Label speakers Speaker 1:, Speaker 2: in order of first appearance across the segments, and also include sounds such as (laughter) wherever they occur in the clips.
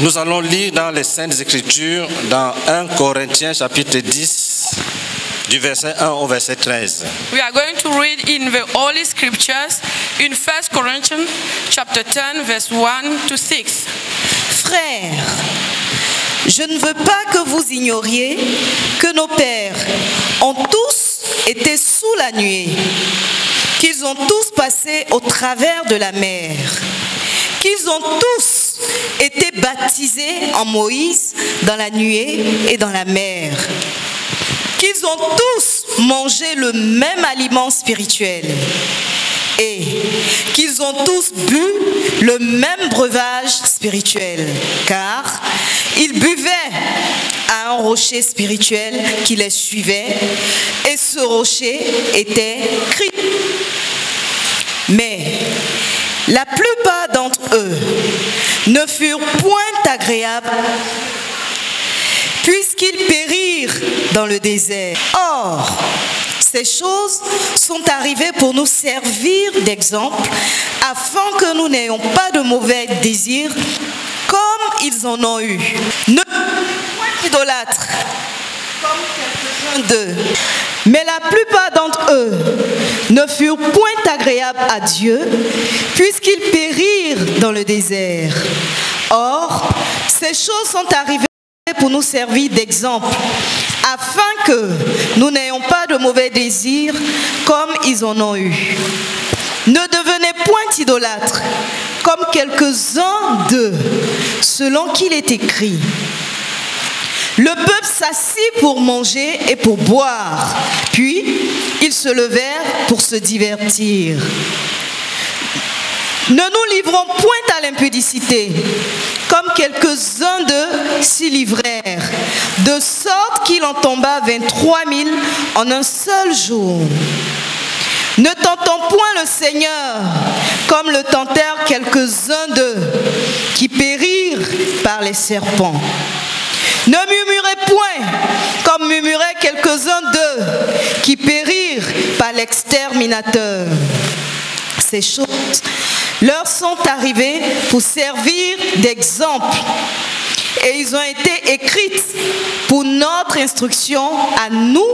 Speaker 1: Nous allons lire dans les Saintes Écritures, dans 1 Corinthiens chapitre 10, du verset 1 au verset 13.
Speaker 2: We are going to read in the Holy Scriptures in 1 Corinthians chapter 10 verse 1 to 6.
Speaker 3: Frères, je ne veux pas que vous ignoriez que nos pères ont tous été sous la nuée, qu'ils ont tous passé au travers de la mer, qu'ils ont tous été baptisés en Moïse dans la nuée et dans la mer, qu'ils ont tous mangé le même aliment spirituel. Et qu'ils ont tous bu le même breuvage spirituel, car ils buvaient à un rocher spirituel qui les suivait, et ce rocher était Christ. Mais la plupart d'entre eux ne furent point agréables puisqu'ils périrent dans le désert. Or, ces choses sont arrivées pour nous servir d'exemple afin que nous n'ayons pas de mauvais désirs comme ils en ont eu. Ne idolâtres d'eux. Mais la plupart d'entre eux ne furent point agréables à Dieu puisqu'ils périrent dans le désert. Or, ces choses sont arrivées pour nous servir d'exemple, afin que nous n'ayons pas de mauvais désirs comme ils en ont eu. Ne devenez point idolâtres, comme quelques-uns d'eux, selon qu'il est écrit. Le peuple s'assit pour manger et pour boire, puis ils se levèrent pour se divertir. Ne nous livrons point à l'impudicité, comme quelques-uns d'eux s'y livrèrent, de sorte qu'il en tomba 23 000 en un seul jour. Ne tentons point le Seigneur, comme le tentèrent quelques-uns d'eux, qui périrent par les serpents. Ne murmurez point, comme murmuraient quelques-uns d'eux, qui périrent par l'exterminateur. Ces choses leur sont arrivées pour servir d'exemple. Et ils ont été écrites pour notre instruction à nous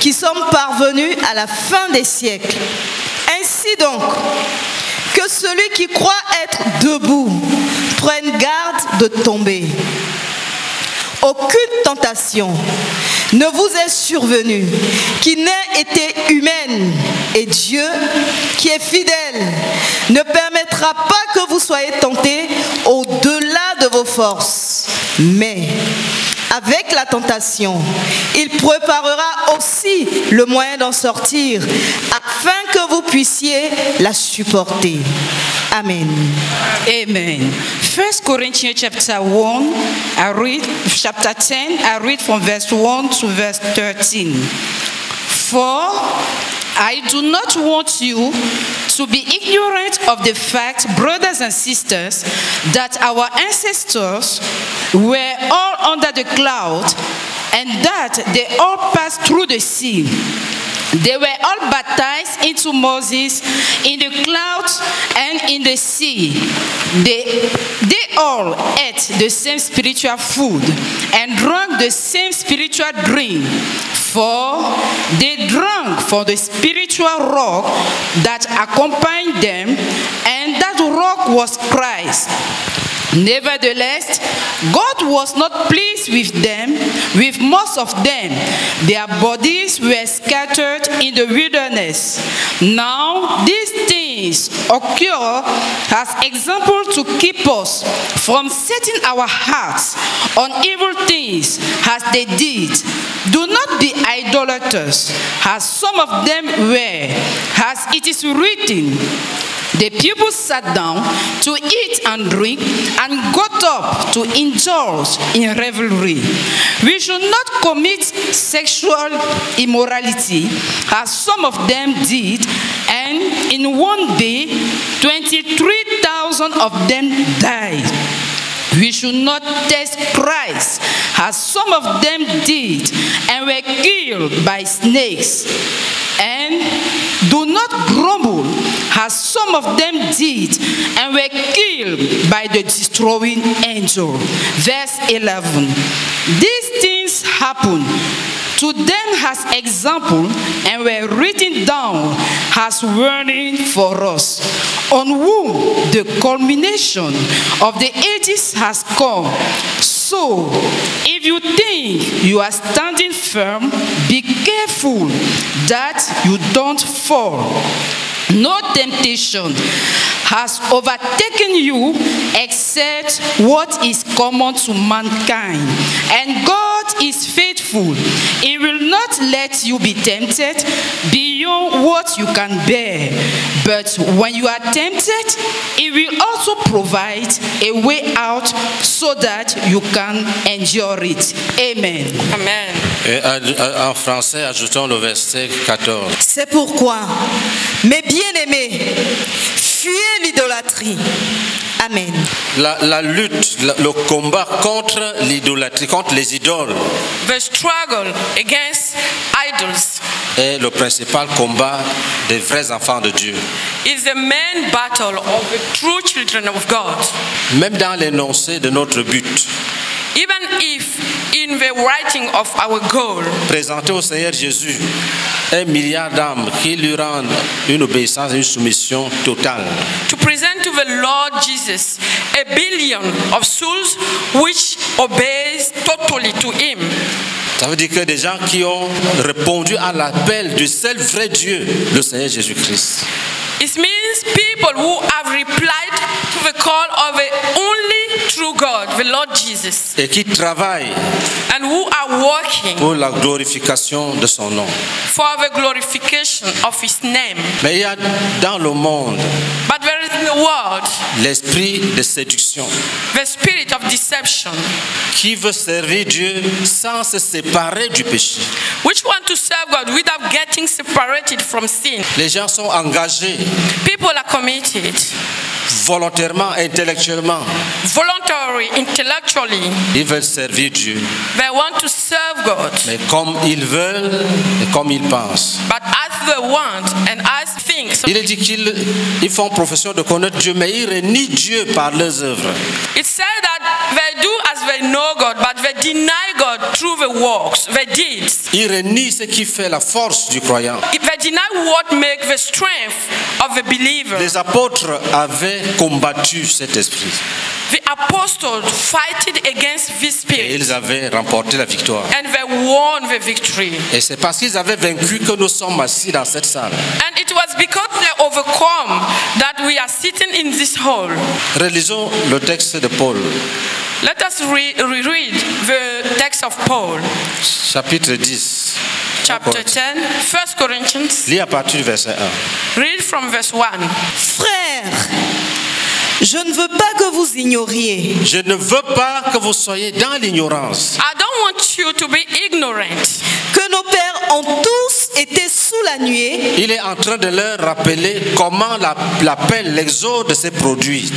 Speaker 3: qui sommes parvenus à la fin des siècles. Ainsi donc, que celui qui croit être debout prenne garde de tomber. Aucune tentation ne vous est survenue qui n'ait été humaine et Dieu, qui est fidèle, ne permettra pas que vous soyez tentés au-delà de vos forces. Mais avec la tentation, il préparera aussi le moyen d'en sortir afin que vous puissiez la supporter. Amen.
Speaker 4: Amen. First Corinthians chapter 1, I read chapter 10, I read from verse 1 to verse 13. For I do not want you to be ignorant of the fact, brothers and sisters, that our ancestors were all under the cloud and that they all passed through the sea. They were all baptized into Moses in the clouds and in the sea. They, they all ate the same spiritual food and drank the same spiritual drink, for they drank from the spiritual rock that accompanied them, and that rock was Christ. Nevertheless, God was not pleased with them, with most of them. Their bodies were scattered in the wilderness. Now, these things occur as example to keep us from setting our hearts on evil things as they did. Do not be idolaters, as some of them were, as it is written. The people sat down to eat and drink and got up to indulge in revelry. We should not commit sexual immorality as some of them did, and in one day, 23,000 of them died. We should not test Christ as some of them did and were killed by snakes. And do not grumble as some of them did, and were killed by the destroying angel. Verse 11. These things happened to them as example and were written down as warning for us, on whom the culmination of the ages has come. So, if you think you are standing firm, be careful that you don't fall. No temptation has overtaken you except what is common to mankind. And God is faithful. He will not let you be tempted beyond what you can bear. But when you are tempted, He will also provide a way out so that you can endure it. Amen.
Speaker 2: Amen.
Speaker 1: Et en français, ajoutons le verset 14.
Speaker 3: C'est pourquoi, mes bien-aimés, fuyez l'idolâtrie. Amen.
Speaker 1: La, la lutte, la- le combat contre l'idolâtrie, contre les idoles,
Speaker 2: The struggle against idols
Speaker 1: est le principal combat des vrais enfants de Dieu.
Speaker 2: is the main battle of the true children of God.
Speaker 1: Même dans l'énoncé de notre but,
Speaker 2: Even if in the writing of our goal,
Speaker 1: présenter au Seigneur Jésus un milliard d'âmes qui lui rendent une obéissance et une soumission totale.
Speaker 2: to present to the Lord Jesus a billion of souls which obeys totally to him.
Speaker 1: Ça veut dire que des gens qui ont répondu à l'appel du seul vrai Dieu, le Seigneur Jésus-Christ.
Speaker 2: It means people who have replied to the call of the only true God, the Lord Jesus,
Speaker 1: et qui travaillent
Speaker 2: and who are working
Speaker 1: pour la glorification de son nom.
Speaker 2: for the glorification of his name.
Speaker 1: Mais il y a dans le monde
Speaker 2: But there is in the world
Speaker 1: l'esprit de séduction
Speaker 2: the spirit of deception,
Speaker 1: qui veut servir Dieu sans se séparer du péché.
Speaker 2: which want to serve God without getting separated from sin.
Speaker 1: Les gens sont engagés
Speaker 2: People are committed,
Speaker 1: volontairement, intellectuellement.
Speaker 2: voluntary, intellectually.
Speaker 1: Ils veulent servir Dieu,
Speaker 2: They want to serve God,
Speaker 1: mais comme ils veulent et comme ils pensent.
Speaker 2: but as they want and as think. So
Speaker 1: Il est dit qu'ils ils font profession de connaître Dieu, mais ils renient Dieu par leurs œuvres.
Speaker 2: it said that they do as they know God, but they deny God through the works, the deeds.
Speaker 1: Ils renient ce qui fait la force du croyant.
Speaker 2: They deny what makes the strength of the believer.
Speaker 1: Les apôtres avaient combattu cet esprit
Speaker 2: The apostles fighted against this
Speaker 1: et
Speaker 2: spirit
Speaker 1: ils avaient remporté la victoire.
Speaker 2: and they won the victory.
Speaker 1: Et c'est parce qu'ils avaient vaincu que nous sommes assis dans cette salle.
Speaker 2: And it was because they overcome that we are sitting in this hall.
Speaker 1: Relisons le texte de Paul,
Speaker 2: Let us re- reread the text of Paul,
Speaker 1: chapitre 10.
Speaker 2: chapter 10, 1 Corinthians.
Speaker 1: Lis à partir du verset 1.
Speaker 2: Read from verse 1.
Speaker 3: Frères, je ne veux pas que vous ignoriez
Speaker 1: Je ne veux pas que vous soyez dans l'ignorance.
Speaker 2: I don't want you to be ignorant
Speaker 3: que nos pères ont tous été sous la nuée
Speaker 1: Il est en train de leur rappeler comment la- l'appel, l'exode s'est produit.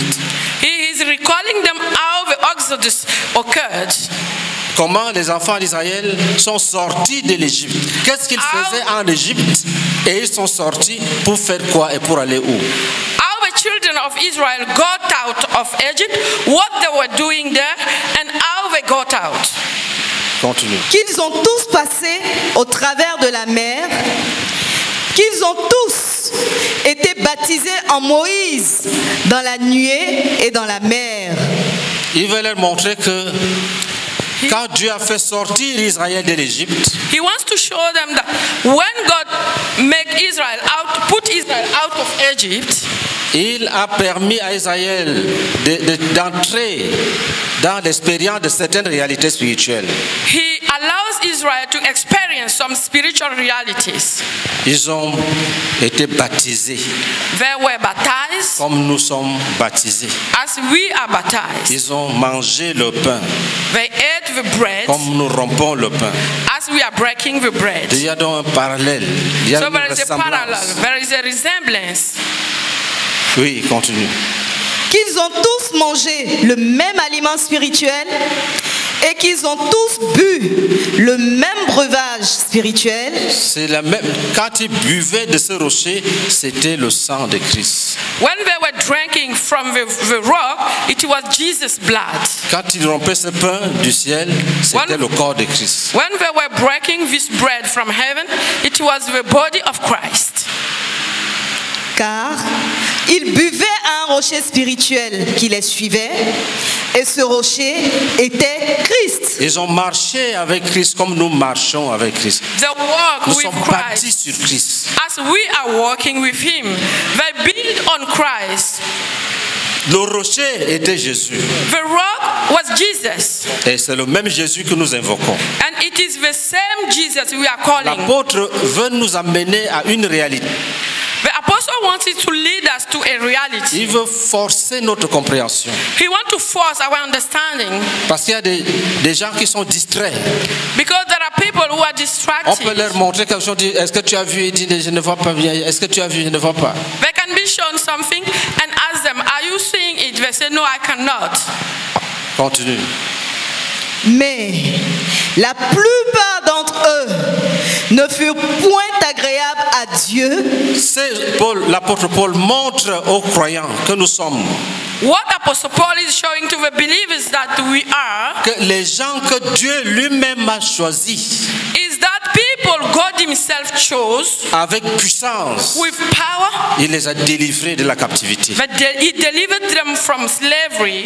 Speaker 2: He is recalling them how the Exodus occurred.
Speaker 1: Comment les enfants d'Israël sont sortis de l'Égypte. Qu'est-ce qu'ils faisaient en Égypte? Et ils sont sortis pour faire quoi et pour aller où?
Speaker 2: Of Israel got out of Egypt, what they were doing there, and how they got out.
Speaker 1: Continue.
Speaker 3: qu'ils ont tous passé au travers de la mer, qu'ils ont tous été baptisés en Moïse dans la nuée et dans la mer.
Speaker 1: Il veut leur montrer que quand Dieu a fait sortir Israël de l'Égypte,
Speaker 2: He wants to show them that when God made Israel out, put Israel out of Egypt,
Speaker 1: il a permis à Israël de- de- d'entrer dans l'expérience de certaines réalités spirituelles.
Speaker 2: He allows Israel to experience some spiritual realities.
Speaker 1: Ils ont été baptisés
Speaker 2: They were baptized
Speaker 1: comme nous sommes baptisés.
Speaker 2: as we are baptized.
Speaker 1: Ils ont mangé le pain
Speaker 2: They ate the bread
Speaker 1: comme nous rompons le pain.
Speaker 2: as we are breaking the bread.
Speaker 1: Il y a donc un parallèle. Il y a
Speaker 2: So
Speaker 1: une
Speaker 2: there is a parallel,
Speaker 1: ressemblance.
Speaker 2: there is a resemblance.
Speaker 1: Oui, continue.
Speaker 3: Qu'ils ont tous mangé le même aliment spirituel et qu'ils ont tous bu le même breuvage spirituel,
Speaker 1: C'est la même. Quand ils buvaient de ce rocher, c'était le sang de Christ.
Speaker 2: when they were drinking from the, the rock, it was Jesus' blood.
Speaker 1: Quand ils rompaient ce pain du ciel, c'était le corps de Christ.
Speaker 2: When they were breaking this bread from heaven, it was the body of Christ.
Speaker 3: car ils buvaient à un rocher spirituel qui les suivait, et ce rocher était Christ.
Speaker 1: Ils ont marché avec Christ comme nous marchons avec Christ.
Speaker 2: They walk
Speaker 1: Nous
Speaker 2: with
Speaker 1: sommes bâtis sur Christ.
Speaker 2: As we are walking with Him, they build on Christ.
Speaker 1: Le rocher était Jésus.
Speaker 2: The rock was Jesus.
Speaker 1: Et c'est le même Jésus que nous invoquons.
Speaker 2: And it is the same Jesus we are calling.
Speaker 1: L'apôtre veut nous amener à une réalité.
Speaker 2: The apostle wanted to lead us to a reality.
Speaker 1: Il veut forcer notre compréhension.
Speaker 2: He wants to force our understanding
Speaker 1: Parce qu'il y a des, des gens qui sont distraits.
Speaker 2: because there are people who are
Speaker 1: On peut
Speaker 2: distracted.
Speaker 1: leur montrer quelque chose, dire, est-ce que tu as vu? Il dit, je ne vois pas bien. Est-ce que tu as vu? Je ne vois pas.
Speaker 2: They can be shown something and ask them, Are you seeing it? They say, No, I cannot.
Speaker 1: Continue.
Speaker 3: Mais la plupart d'entre eux ne furent point agréables à Dieu,
Speaker 1: C'est Paul, l'apôtre Paul montre aux croyants que nous sommes,
Speaker 2: What Apostle Paul is showing to the believers that we are
Speaker 1: que les gens que Dieu lui-même a choisis
Speaker 2: is that people God Himself chose
Speaker 1: avec puissance,
Speaker 2: with power,
Speaker 1: il les a délivrés de la captivité.
Speaker 2: but He delivered them from slavery.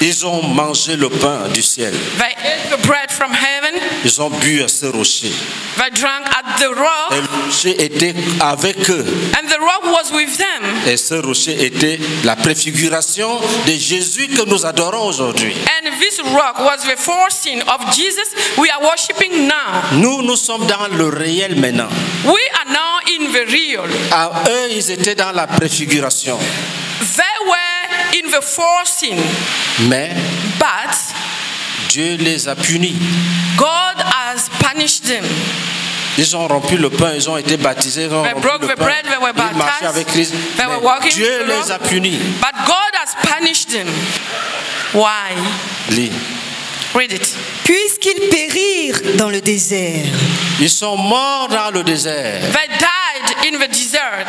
Speaker 1: Ils ont mangé le pain du ciel.
Speaker 2: They ate the bread from heaven,
Speaker 1: Ils ont bu à ce rocher.
Speaker 2: they drank at the
Speaker 1: Et
Speaker 2: rock,
Speaker 1: le rocher était avec eux.
Speaker 2: and the rock was with them.
Speaker 1: Et ce rocher était la préfiguration de Jésus que nous adorons aujourd'hui.
Speaker 2: And this rock was the foreseen of Jesus we are worshiping now.
Speaker 1: Nous, nous sommes dans le réel maintenant.
Speaker 2: We are now in the real.
Speaker 1: À eux, ils étaient dans la préfiguration.
Speaker 2: They in the foreseen,
Speaker 1: Mais
Speaker 2: but
Speaker 1: Dieu les a punis.
Speaker 2: God has punished them.
Speaker 1: Ils ont rompu le pain, ils ont été baptisés, ils ont
Speaker 2: They
Speaker 1: rompu
Speaker 2: broke
Speaker 1: le
Speaker 2: the
Speaker 1: pain.
Speaker 2: bread, they were
Speaker 1: Ils marchaient
Speaker 2: baptized.
Speaker 1: avec Christ.
Speaker 2: They were walking
Speaker 1: Dieu les a punis.
Speaker 2: But God has punished them. Why?
Speaker 1: Lis.
Speaker 2: Read it.
Speaker 3: puisqu'ils périrent dans le désert.
Speaker 1: Ils sont morts dans le désert.
Speaker 2: They died in the desert.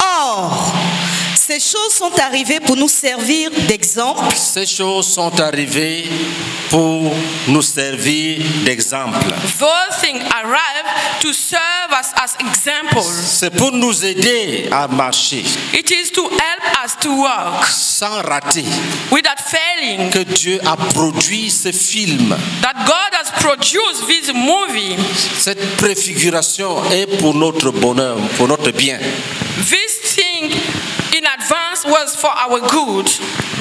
Speaker 3: Or, ces choses sont arrivées pour nous servir d'exemple,
Speaker 1: Ces choses sont arrivées pour nous servir d'exemple.
Speaker 2: Those things arrive to serve us as examples.
Speaker 1: C'est pour nous aider à marcher
Speaker 2: It is to help us to walk
Speaker 1: sans rater
Speaker 2: without failing.
Speaker 1: que Dieu a produit ce film.
Speaker 2: That God has produced this movie.
Speaker 1: Cette préfiguration est pour notre bonheur, pour notre bien.
Speaker 2: This thing in advance was for our good.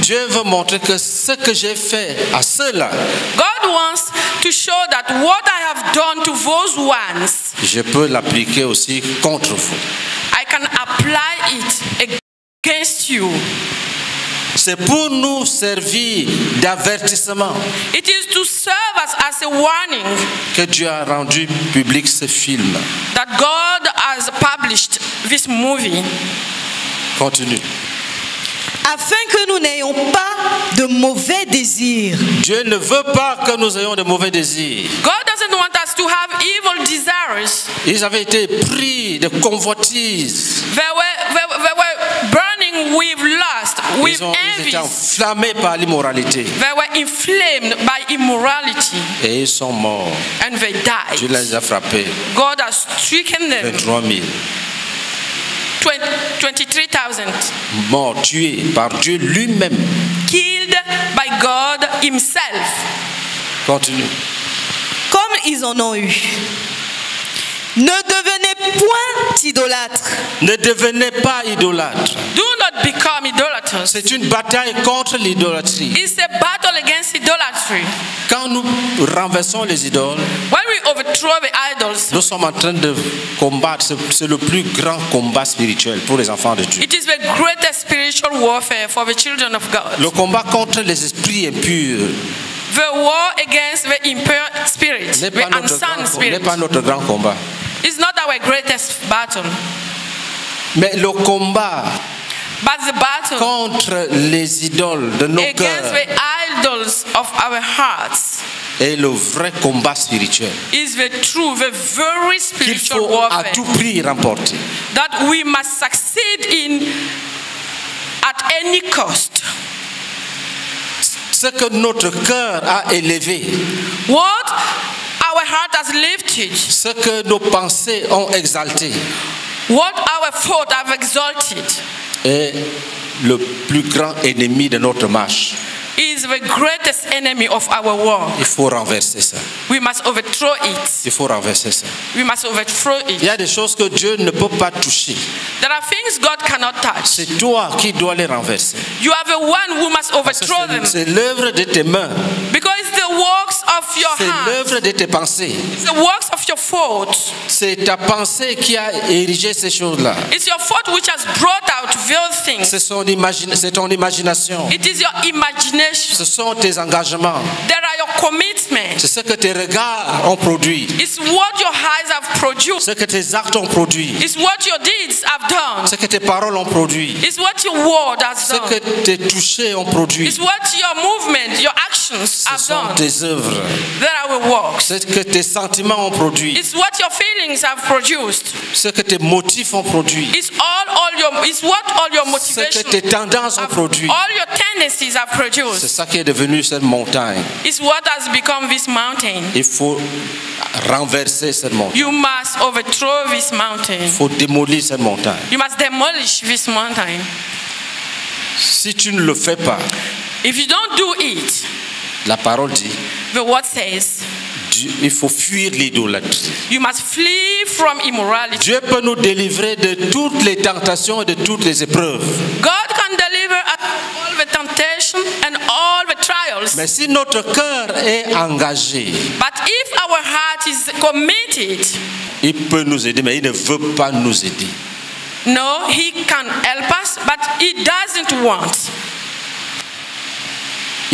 Speaker 1: Dieu veut montrer que ce que j'ai fait à ceux-là,
Speaker 2: God wants to show that what I have done to those ones,
Speaker 1: je peux l'appliquer aussi contre vous.
Speaker 2: I can apply it against you.
Speaker 1: C'est pour nous servir d'avertissement
Speaker 2: It is to serve us as a warning
Speaker 1: que Dieu a rendu public ce film.
Speaker 2: that God has published this movie
Speaker 1: Continue.
Speaker 3: afin que nous n'ayons pas de mauvais désirs,
Speaker 1: Dieu ne veut pas que nous ayons de mauvais désirs.
Speaker 2: God doesn't want us to have evil desires.
Speaker 1: Ils avaient été pris de convoitises.
Speaker 2: They were, they, they were burning with lust, with
Speaker 1: Ils, ont, ils étaient
Speaker 2: envy.
Speaker 1: enflammés par l'immoralité.
Speaker 2: They were inflamed by immorality
Speaker 1: Et ils sont morts.
Speaker 2: and they
Speaker 1: Dieu
Speaker 2: died.
Speaker 1: les a frappés.
Speaker 2: God has stricken them
Speaker 1: 23 000
Speaker 2: 20 23,000
Speaker 1: morts, tués par Dieu lui-même.
Speaker 2: killed by God Himself.
Speaker 1: Continue.
Speaker 3: comme ils en ont eu. Ne devenez point idolâtres,
Speaker 1: Ne devenez pas idolâtres.
Speaker 2: Do not become idolaters.
Speaker 1: C'est une bataille contre l'idolâtrie.
Speaker 2: It's a battle against idolatry.
Speaker 1: Quand nous renversons les idoles,
Speaker 2: When we overthrow the idols,
Speaker 1: nous sommes en train de combattre. C'est- C'est le plus grand combat spirituel pour les enfants de Dieu.
Speaker 2: it is the greatest spiritual warfare for the children of God.
Speaker 1: Le combat contre les esprits impurs
Speaker 2: The war against the impure spirit, the
Speaker 1: pas, notre
Speaker 2: unsound
Speaker 1: grand-
Speaker 2: spirit,
Speaker 1: n'est pas notre grand combat.
Speaker 2: is not our greatest battle.
Speaker 1: Mais le combat
Speaker 2: But the battle
Speaker 1: contre les idoles de nos
Speaker 2: against the idols of our hearts
Speaker 1: est le vrai combat spirituel
Speaker 2: is the true, the very
Speaker 1: qu'il
Speaker 2: spiritual
Speaker 1: faut à
Speaker 2: warfare
Speaker 1: tout prix remporter.
Speaker 2: that we must succeed in at any cost.
Speaker 1: Ce que notre cœur a élevé,
Speaker 2: What our heart has lifted,
Speaker 1: ce que nos pensées ont exalté,
Speaker 2: what our thought have exalted,
Speaker 1: est le plus grand ennemi de notre marche.
Speaker 2: Is the greatest enemy of our war.
Speaker 1: Il faut renverser ça.
Speaker 2: We must overthrow it.
Speaker 1: Il faut renverser ça.
Speaker 2: We must overthrow
Speaker 1: Il
Speaker 2: it.
Speaker 1: y a des choses que Dieu ne peut pas toucher.
Speaker 2: There are things God cannot touch.
Speaker 1: C'est toi qui dois les renverser.
Speaker 2: You are the one who must
Speaker 1: C'est-
Speaker 2: overthrow them
Speaker 1: C'est l'œuvre de tes mains.
Speaker 2: because it's the works of your
Speaker 1: C'est
Speaker 2: hands,
Speaker 1: l'œuvre de tes pensées.
Speaker 2: it's the works of your thoughts.
Speaker 1: C'est ta pensée qui a érigé ces choses-là.
Speaker 2: It's your thought which has brought out those things.
Speaker 1: C'est son imagine- c'est ton imagination.
Speaker 2: It is your imagination.
Speaker 1: Ce sont tes engagements.
Speaker 2: There are your commitments.
Speaker 1: C'est ce que tes regards ont produit.
Speaker 2: It's what your eyes have produced.
Speaker 1: Ce que tes actes ont produit.
Speaker 2: It's what your deeds have done.
Speaker 1: Ce que tes paroles ont produit.
Speaker 2: It's what your word has
Speaker 1: Ce que
Speaker 2: done.
Speaker 1: tes touchés ont produit.
Speaker 2: It's what your movement, your actions
Speaker 1: Ce
Speaker 2: have
Speaker 1: sont
Speaker 2: done.
Speaker 1: tes œuvres.
Speaker 2: There are your works.
Speaker 1: Ce que tes sentiments ont produit.
Speaker 2: It's what your feelings have produced.
Speaker 1: Ce que tes motifs ont produit.
Speaker 2: It's all, all your, it's what all your
Speaker 1: Ce
Speaker 2: motivations,
Speaker 1: que tes tendances ont produit.
Speaker 2: all your tendencies have
Speaker 1: C'est
Speaker 2: produced.
Speaker 1: ça qui est devenu cette montagne.
Speaker 2: It's what has become this mountain.
Speaker 1: Il faut renverser cette montagne.
Speaker 2: You must overthrow this
Speaker 1: Il
Speaker 2: mountain.
Speaker 1: faut démolir cette montagne.
Speaker 2: You must demolish this mountain.
Speaker 1: Si tu ne le fais pas,
Speaker 2: If you don't do it,
Speaker 1: la parole dit,
Speaker 2: the word says,
Speaker 1: Dieu- il faut fuire l'idolâtrie.
Speaker 2: you must flee from immorality.
Speaker 1: Dieu peut nous délivrer de toutes les tentations et de toutes les épreuves.
Speaker 2: God can deliver us all the temptation and all the trials.
Speaker 1: Mais si notre cœur est engagé,
Speaker 2: But if our heart is committed,
Speaker 1: il peut nous aider, mais il ne veut pas nous aider.
Speaker 2: no, He can help us, but He doesn't want.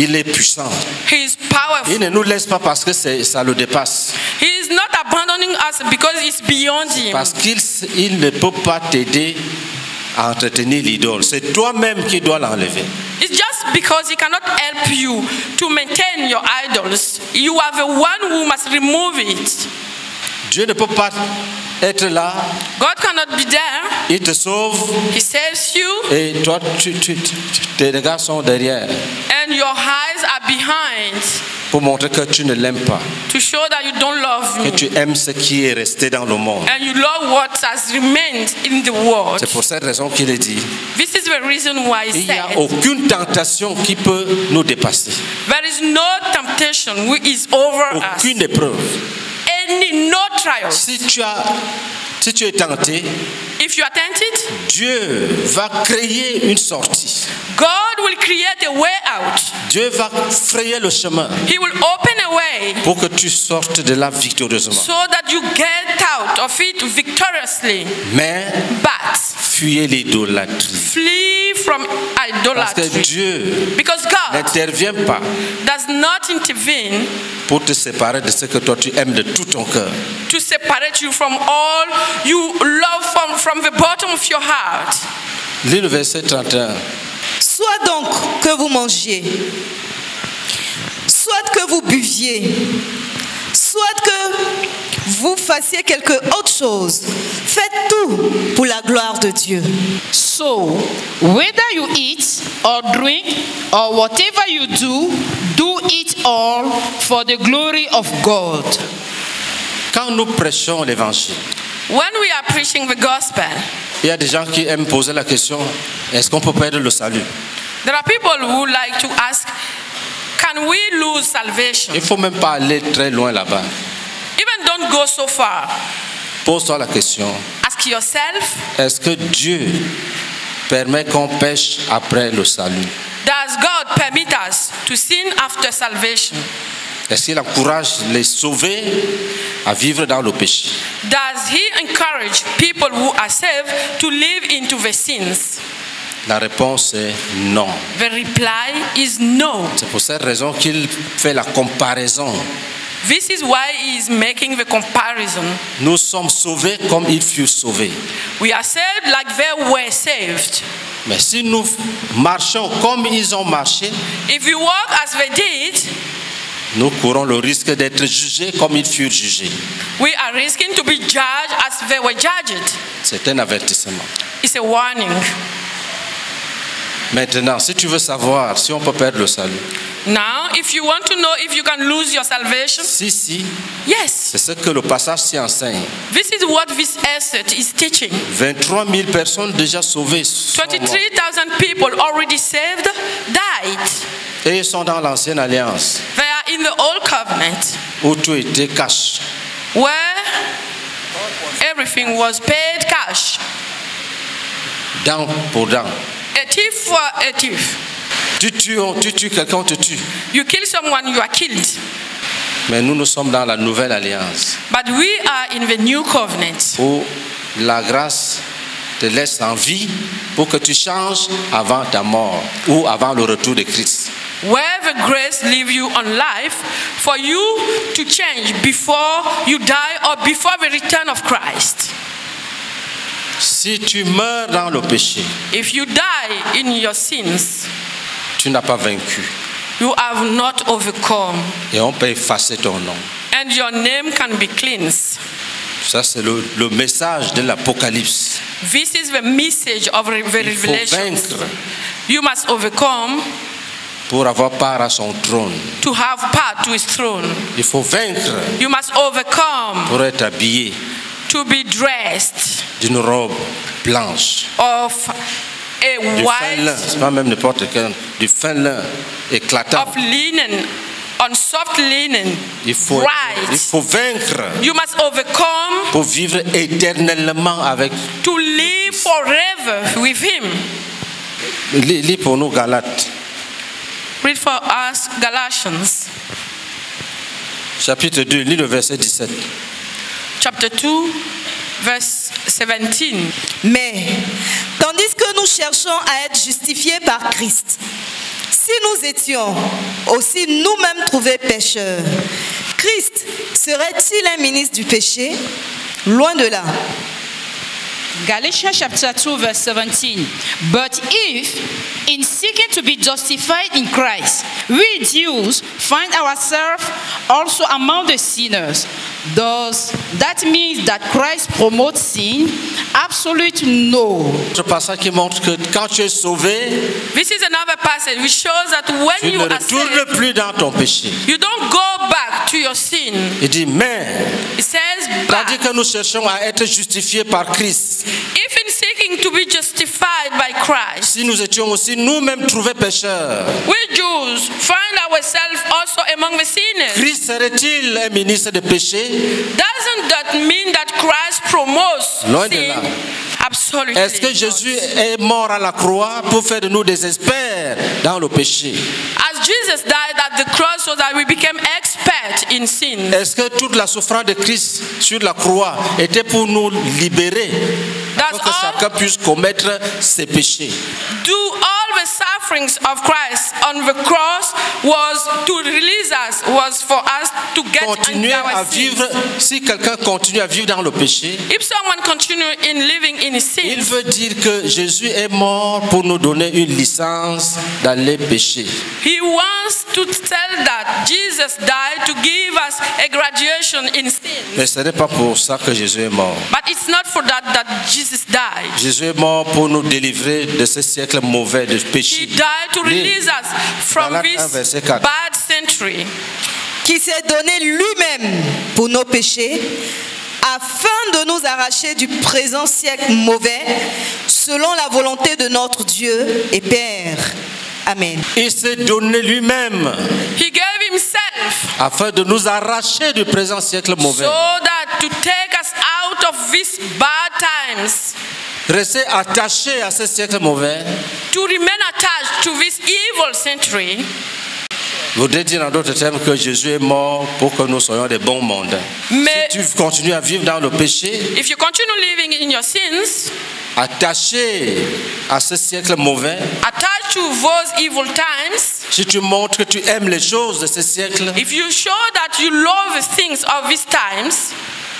Speaker 1: Il est puissant.
Speaker 2: He is powerful.
Speaker 1: Il ne nous laisse pas parce que ça le dépasse.
Speaker 2: He is not abandoning us because it's beyond Him.
Speaker 1: Parce qu'il il ne peut pas t'aider à entretenir l'idole. C'est toi-même qui dois l'enlever.
Speaker 2: Because He cannot help you to maintain your idols. You are the one who must remove it.
Speaker 1: Dieu ne peut pas être là,
Speaker 2: God cannot be there.
Speaker 1: il te sauve
Speaker 2: He saves you,
Speaker 1: et toi, tu- tu- tu- tes regards sont derrière
Speaker 2: and your eyes are behind
Speaker 1: pour montrer que tu ne l'aimes pas,
Speaker 2: to show that you don't love
Speaker 1: que
Speaker 2: me.
Speaker 1: tu aimes ce qui est resté dans le monde.
Speaker 2: And you love what has remained in the world.
Speaker 1: C'est pour cette raison qu'il est dit,
Speaker 2: This is the reason why he
Speaker 1: il n'y a aucune tentation qui peut nous dépasser,
Speaker 2: There is no temptation which is over us.
Speaker 1: aucune épreuve.
Speaker 2: Any, no trials.
Speaker 1: Si tu, as, si tu es tenté,
Speaker 2: If you tempted,
Speaker 1: Dieu va créer une sortie.
Speaker 2: God will create a way out.
Speaker 1: Dieu va frayer le chemin
Speaker 2: He will open a way
Speaker 1: pour que tu sortes de là victorieusement.
Speaker 2: so that you get out of it victoriously.
Speaker 1: Mais
Speaker 2: But
Speaker 1: fuyez l'idolâtrie.
Speaker 2: flee from
Speaker 1: Parce que
Speaker 2: idolatry.
Speaker 1: Dieu
Speaker 2: Because God
Speaker 1: n'intervient pas
Speaker 2: does not intervene
Speaker 1: pour te séparer de ce que toi tu aimes de tout ton cœur.
Speaker 2: to separate you from all you love from, from the bottom of your heart.
Speaker 1: Lis le verset 31.
Speaker 3: Soit donc que vous mangiez, soit que vous buviez, soit que vous fassiez quelque autre chose, faites tout pour la gloire de Dieu.
Speaker 4: So, whether you eat or drink or whatever you do, do it all for the glory of God.
Speaker 1: Quand nous prêchons l'évangile,
Speaker 2: When we are preaching the gospel,
Speaker 1: il y a des gens qui aiment poser la question est-ce qu'on peut perdre le salut?
Speaker 2: there are people who like to ask, can we lose salvation?
Speaker 1: Il ne faut même pas aller très loin là-bas.
Speaker 2: Even don't go so far.
Speaker 1: Pose-toi la question
Speaker 2: Ask yourself,
Speaker 1: est-ce que Dieu permet qu'on pêche après le salut?
Speaker 2: does God permit us to sin after salvation?
Speaker 1: Est-ce qu'il encourage les sauvés à vivre dans le péché?
Speaker 2: Does He encourage people who are saved to live into the sins?
Speaker 1: La réponse est non.
Speaker 2: The reply is no.
Speaker 1: C'est pour cette raison qu'il fait la comparaison.
Speaker 2: This is why He is making the comparison.
Speaker 1: Nous sommes sauvés comme ils furent sauvés.
Speaker 2: We are saved like they were saved.
Speaker 1: Mais si nous marchons comme ils ont marché,
Speaker 2: If we walk as they did,
Speaker 1: nous courons le risque d'être jugés comme ils furent jugés.
Speaker 2: we are risking to be judged as they were judged.
Speaker 1: C'est un avertissement.
Speaker 2: It's a warning.
Speaker 1: Maintenant, si tu veux savoir si on peut perdre le salut,
Speaker 2: Now, if you want to know if you can lose your salvation,
Speaker 1: si, si,
Speaker 2: yes,
Speaker 1: c'est ce que le passage s'y enseigne.
Speaker 2: this is what this essay is teaching.
Speaker 1: 23 000 personnes déjà sauvées sont mortes.
Speaker 2: 23,000 people already saved died.
Speaker 1: et ils sont dans l'ancienne alliance
Speaker 2: They are in the old covenant
Speaker 1: où tout était cash.
Speaker 2: where everything was paid cash.
Speaker 1: Dent pour dent.
Speaker 2: A thief a thief.
Speaker 1: Tu tues, on- tu tues quelqu'un, on te tue.
Speaker 2: You kill someone, you are killed.
Speaker 1: Mais nous, nous sommes dans la nouvelle alliance
Speaker 2: But we are in the new covenant
Speaker 1: où la grâce te laisse en vie pour que tu changes avant ta mort ou avant le retour de Christ.
Speaker 2: where the grace leave you on life for you to change before you die or before the return of Christ.
Speaker 1: Si tu meurs dans le péché,
Speaker 2: If you die in your sins,
Speaker 1: tu n'as pas vaincu
Speaker 2: you have not overcome,
Speaker 1: et on peut effacer ton nom.
Speaker 2: and your name can be cleansed.
Speaker 1: Ça, c'est le, le message de l'Apocalypse.
Speaker 2: This is the message of re- the
Speaker 1: Il faut
Speaker 2: revelation.
Speaker 1: vaincre
Speaker 2: You must overcome
Speaker 1: pour avoir part à son trône.
Speaker 2: to have part to his throne.
Speaker 1: Il faut vaincre
Speaker 2: You must overcome
Speaker 1: pour être habillé
Speaker 2: to be dressed
Speaker 1: d'une robe blanche,
Speaker 2: of a
Speaker 1: du fin lin,
Speaker 2: white
Speaker 1: c'est pas même n'importe quel, du fin lin éclatant.
Speaker 2: of linen, on soft linen,
Speaker 1: Il faut, il
Speaker 2: bright.
Speaker 1: faut vaincre
Speaker 2: You must overcome
Speaker 1: pour vivre éternellement avec.
Speaker 2: to live forever with him.
Speaker 1: Lis, lis pour nous Galates,
Speaker 2: Read for us Galatians
Speaker 1: chapitre 2, lis le verset 17.
Speaker 2: Chapter 2, verse 17.
Speaker 3: Mais, tandis que nous cherchons à être justifiés par Christ, si nous étions aussi nous-mêmes trouvés pécheurs, Christ serait-il un ministre du péché? Loin de là.
Speaker 4: Galatians chapter 2, verse 17. But if, in seeking to be justified in Christ, we Jews find ourselves also among the sinners, does that mean that Christ promotes sin? Absolutely no.
Speaker 1: Ce passage qui montre que quand tu es sauvé,
Speaker 2: This is another passage which shows that when
Speaker 1: tu
Speaker 2: you
Speaker 1: ne
Speaker 2: are saved,
Speaker 1: retournes plus dans ton péché.
Speaker 2: you don't go back to your sin.
Speaker 1: Il dit, mais,
Speaker 2: It says,
Speaker 1: tandis
Speaker 2: but
Speaker 1: que nous cherchons à être justifiés par Christ,
Speaker 2: if in seeking to be justified by Christ,
Speaker 1: si nous étions aussi nous-mêmes trouvés pécheurs,
Speaker 2: we Jews find ourselves also among the sinners.
Speaker 1: Christ serait-il un ministre de péché
Speaker 2: Doesn't that mean that Christ promotes
Speaker 1: Loin de
Speaker 2: sin?
Speaker 1: là.
Speaker 2: Absolutely.
Speaker 1: Est-ce que Jésus est mort à la croix pour faire de nous des experts dans le péché
Speaker 2: As Jesus died at the cross so that we became experts in sin.
Speaker 1: Est-ce que toute la souffrance de Christ sur la croix était pour nous libérer pour que
Speaker 2: all.
Speaker 1: chacun puisse commettre ses péchés?
Speaker 2: Do all the sufferings of Christ on the cross was to release us, was for us to get
Speaker 1: Continuer à vivre, si quelqu'un continue à vivre dans le péché,
Speaker 2: If someone continue in living in
Speaker 1: il
Speaker 2: sin,
Speaker 1: veut dire que Jésus est mort pour nous donner une licence dans les péchés.
Speaker 2: he wants to tell that Jesus died to give us a graduation in sin.
Speaker 1: Mais ce n'est pas pour ça que Jésus est mort.
Speaker 2: But it's not for that that Jesus died.
Speaker 1: Jésus est mort pour nous délivrer de ce siècle mauvais de
Speaker 2: He
Speaker 1: péché.
Speaker 2: died to release us from this
Speaker 1: 1, verset 4.
Speaker 2: bad century.
Speaker 3: qui s'est donné lui-même pour nos péchés, afin de nous arracher du présent siècle mauvais, selon la volonté de notre Dieu et Père. Amen.
Speaker 1: Il s'est donné lui-même
Speaker 2: He gave himself
Speaker 1: afin de nous arracher du présent siècle mauvais.
Speaker 2: so that to take us out of these bad times,
Speaker 1: Rester attaché à ce siècle mauvais
Speaker 2: to remain attached to this evil century,
Speaker 1: voudrait dire en d'autres termes que Jésus est mort pour que nous soyons des bons mondains.
Speaker 2: Mais-
Speaker 1: Si tu continues à vivre dans le péché,
Speaker 2: if you continue living in your sins,
Speaker 1: attaché à ce siècle mauvais,
Speaker 2: attached to those evil times,
Speaker 1: si tu montres que tu aimes les choses de ce siècle,
Speaker 2: if you show that you love the things of these times,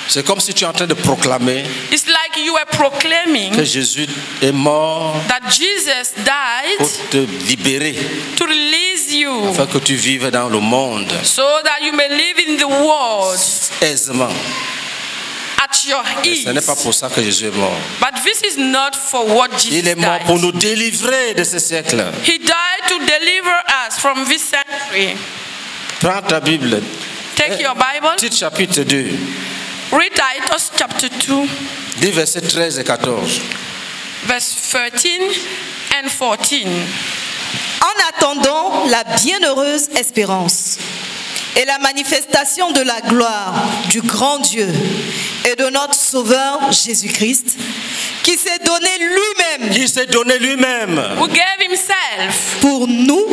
Speaker 1: C'est comme si tu es en train de proclamer
Speaker 2: It's like you were proclaiming
Speaker 1: que Jésus est mort
Speaker 2: that Jesus died
Speaker 1: pour te libérer,
Speaker 2: to release you
Speaker 1: afin que tu vives dans le monde
Speaker 2: so that you may live in the world
Speaker 1: aisément.
Speaker 2: at your
Speaker 1: Mais ce n'est pas
Speaker 2: ease.
Speaker 1: pour ça que Jésus est mort.
Speaker 2: But this is not for what
Speaker 1: Il
Speaker 2: Jesus
Speaker 1: est mort pour nous délivrer de ce siècle.
Speaker 2: He died to deliver us from this century.
Speaker 1: Prends ta Bible.
Speaker 2: Take your Bible,
Speaker 1: Titre chapitre 2,
Speaker 2: read Titus chapter 2,
Speaker 1: dis versets 13 et 14.
Speaker 2: verse 13 and 14.
Speaker 3: En attendant la bienheureuse espérance et la manifestation de la gloire du grand Dieu et de notre Sauveur Jésus-Christ, qui s'est donné lui-même
Speaker 1: Qui s'est donné lui-même
Speaker 2: Who gave himself
Speaker 3: pour nous,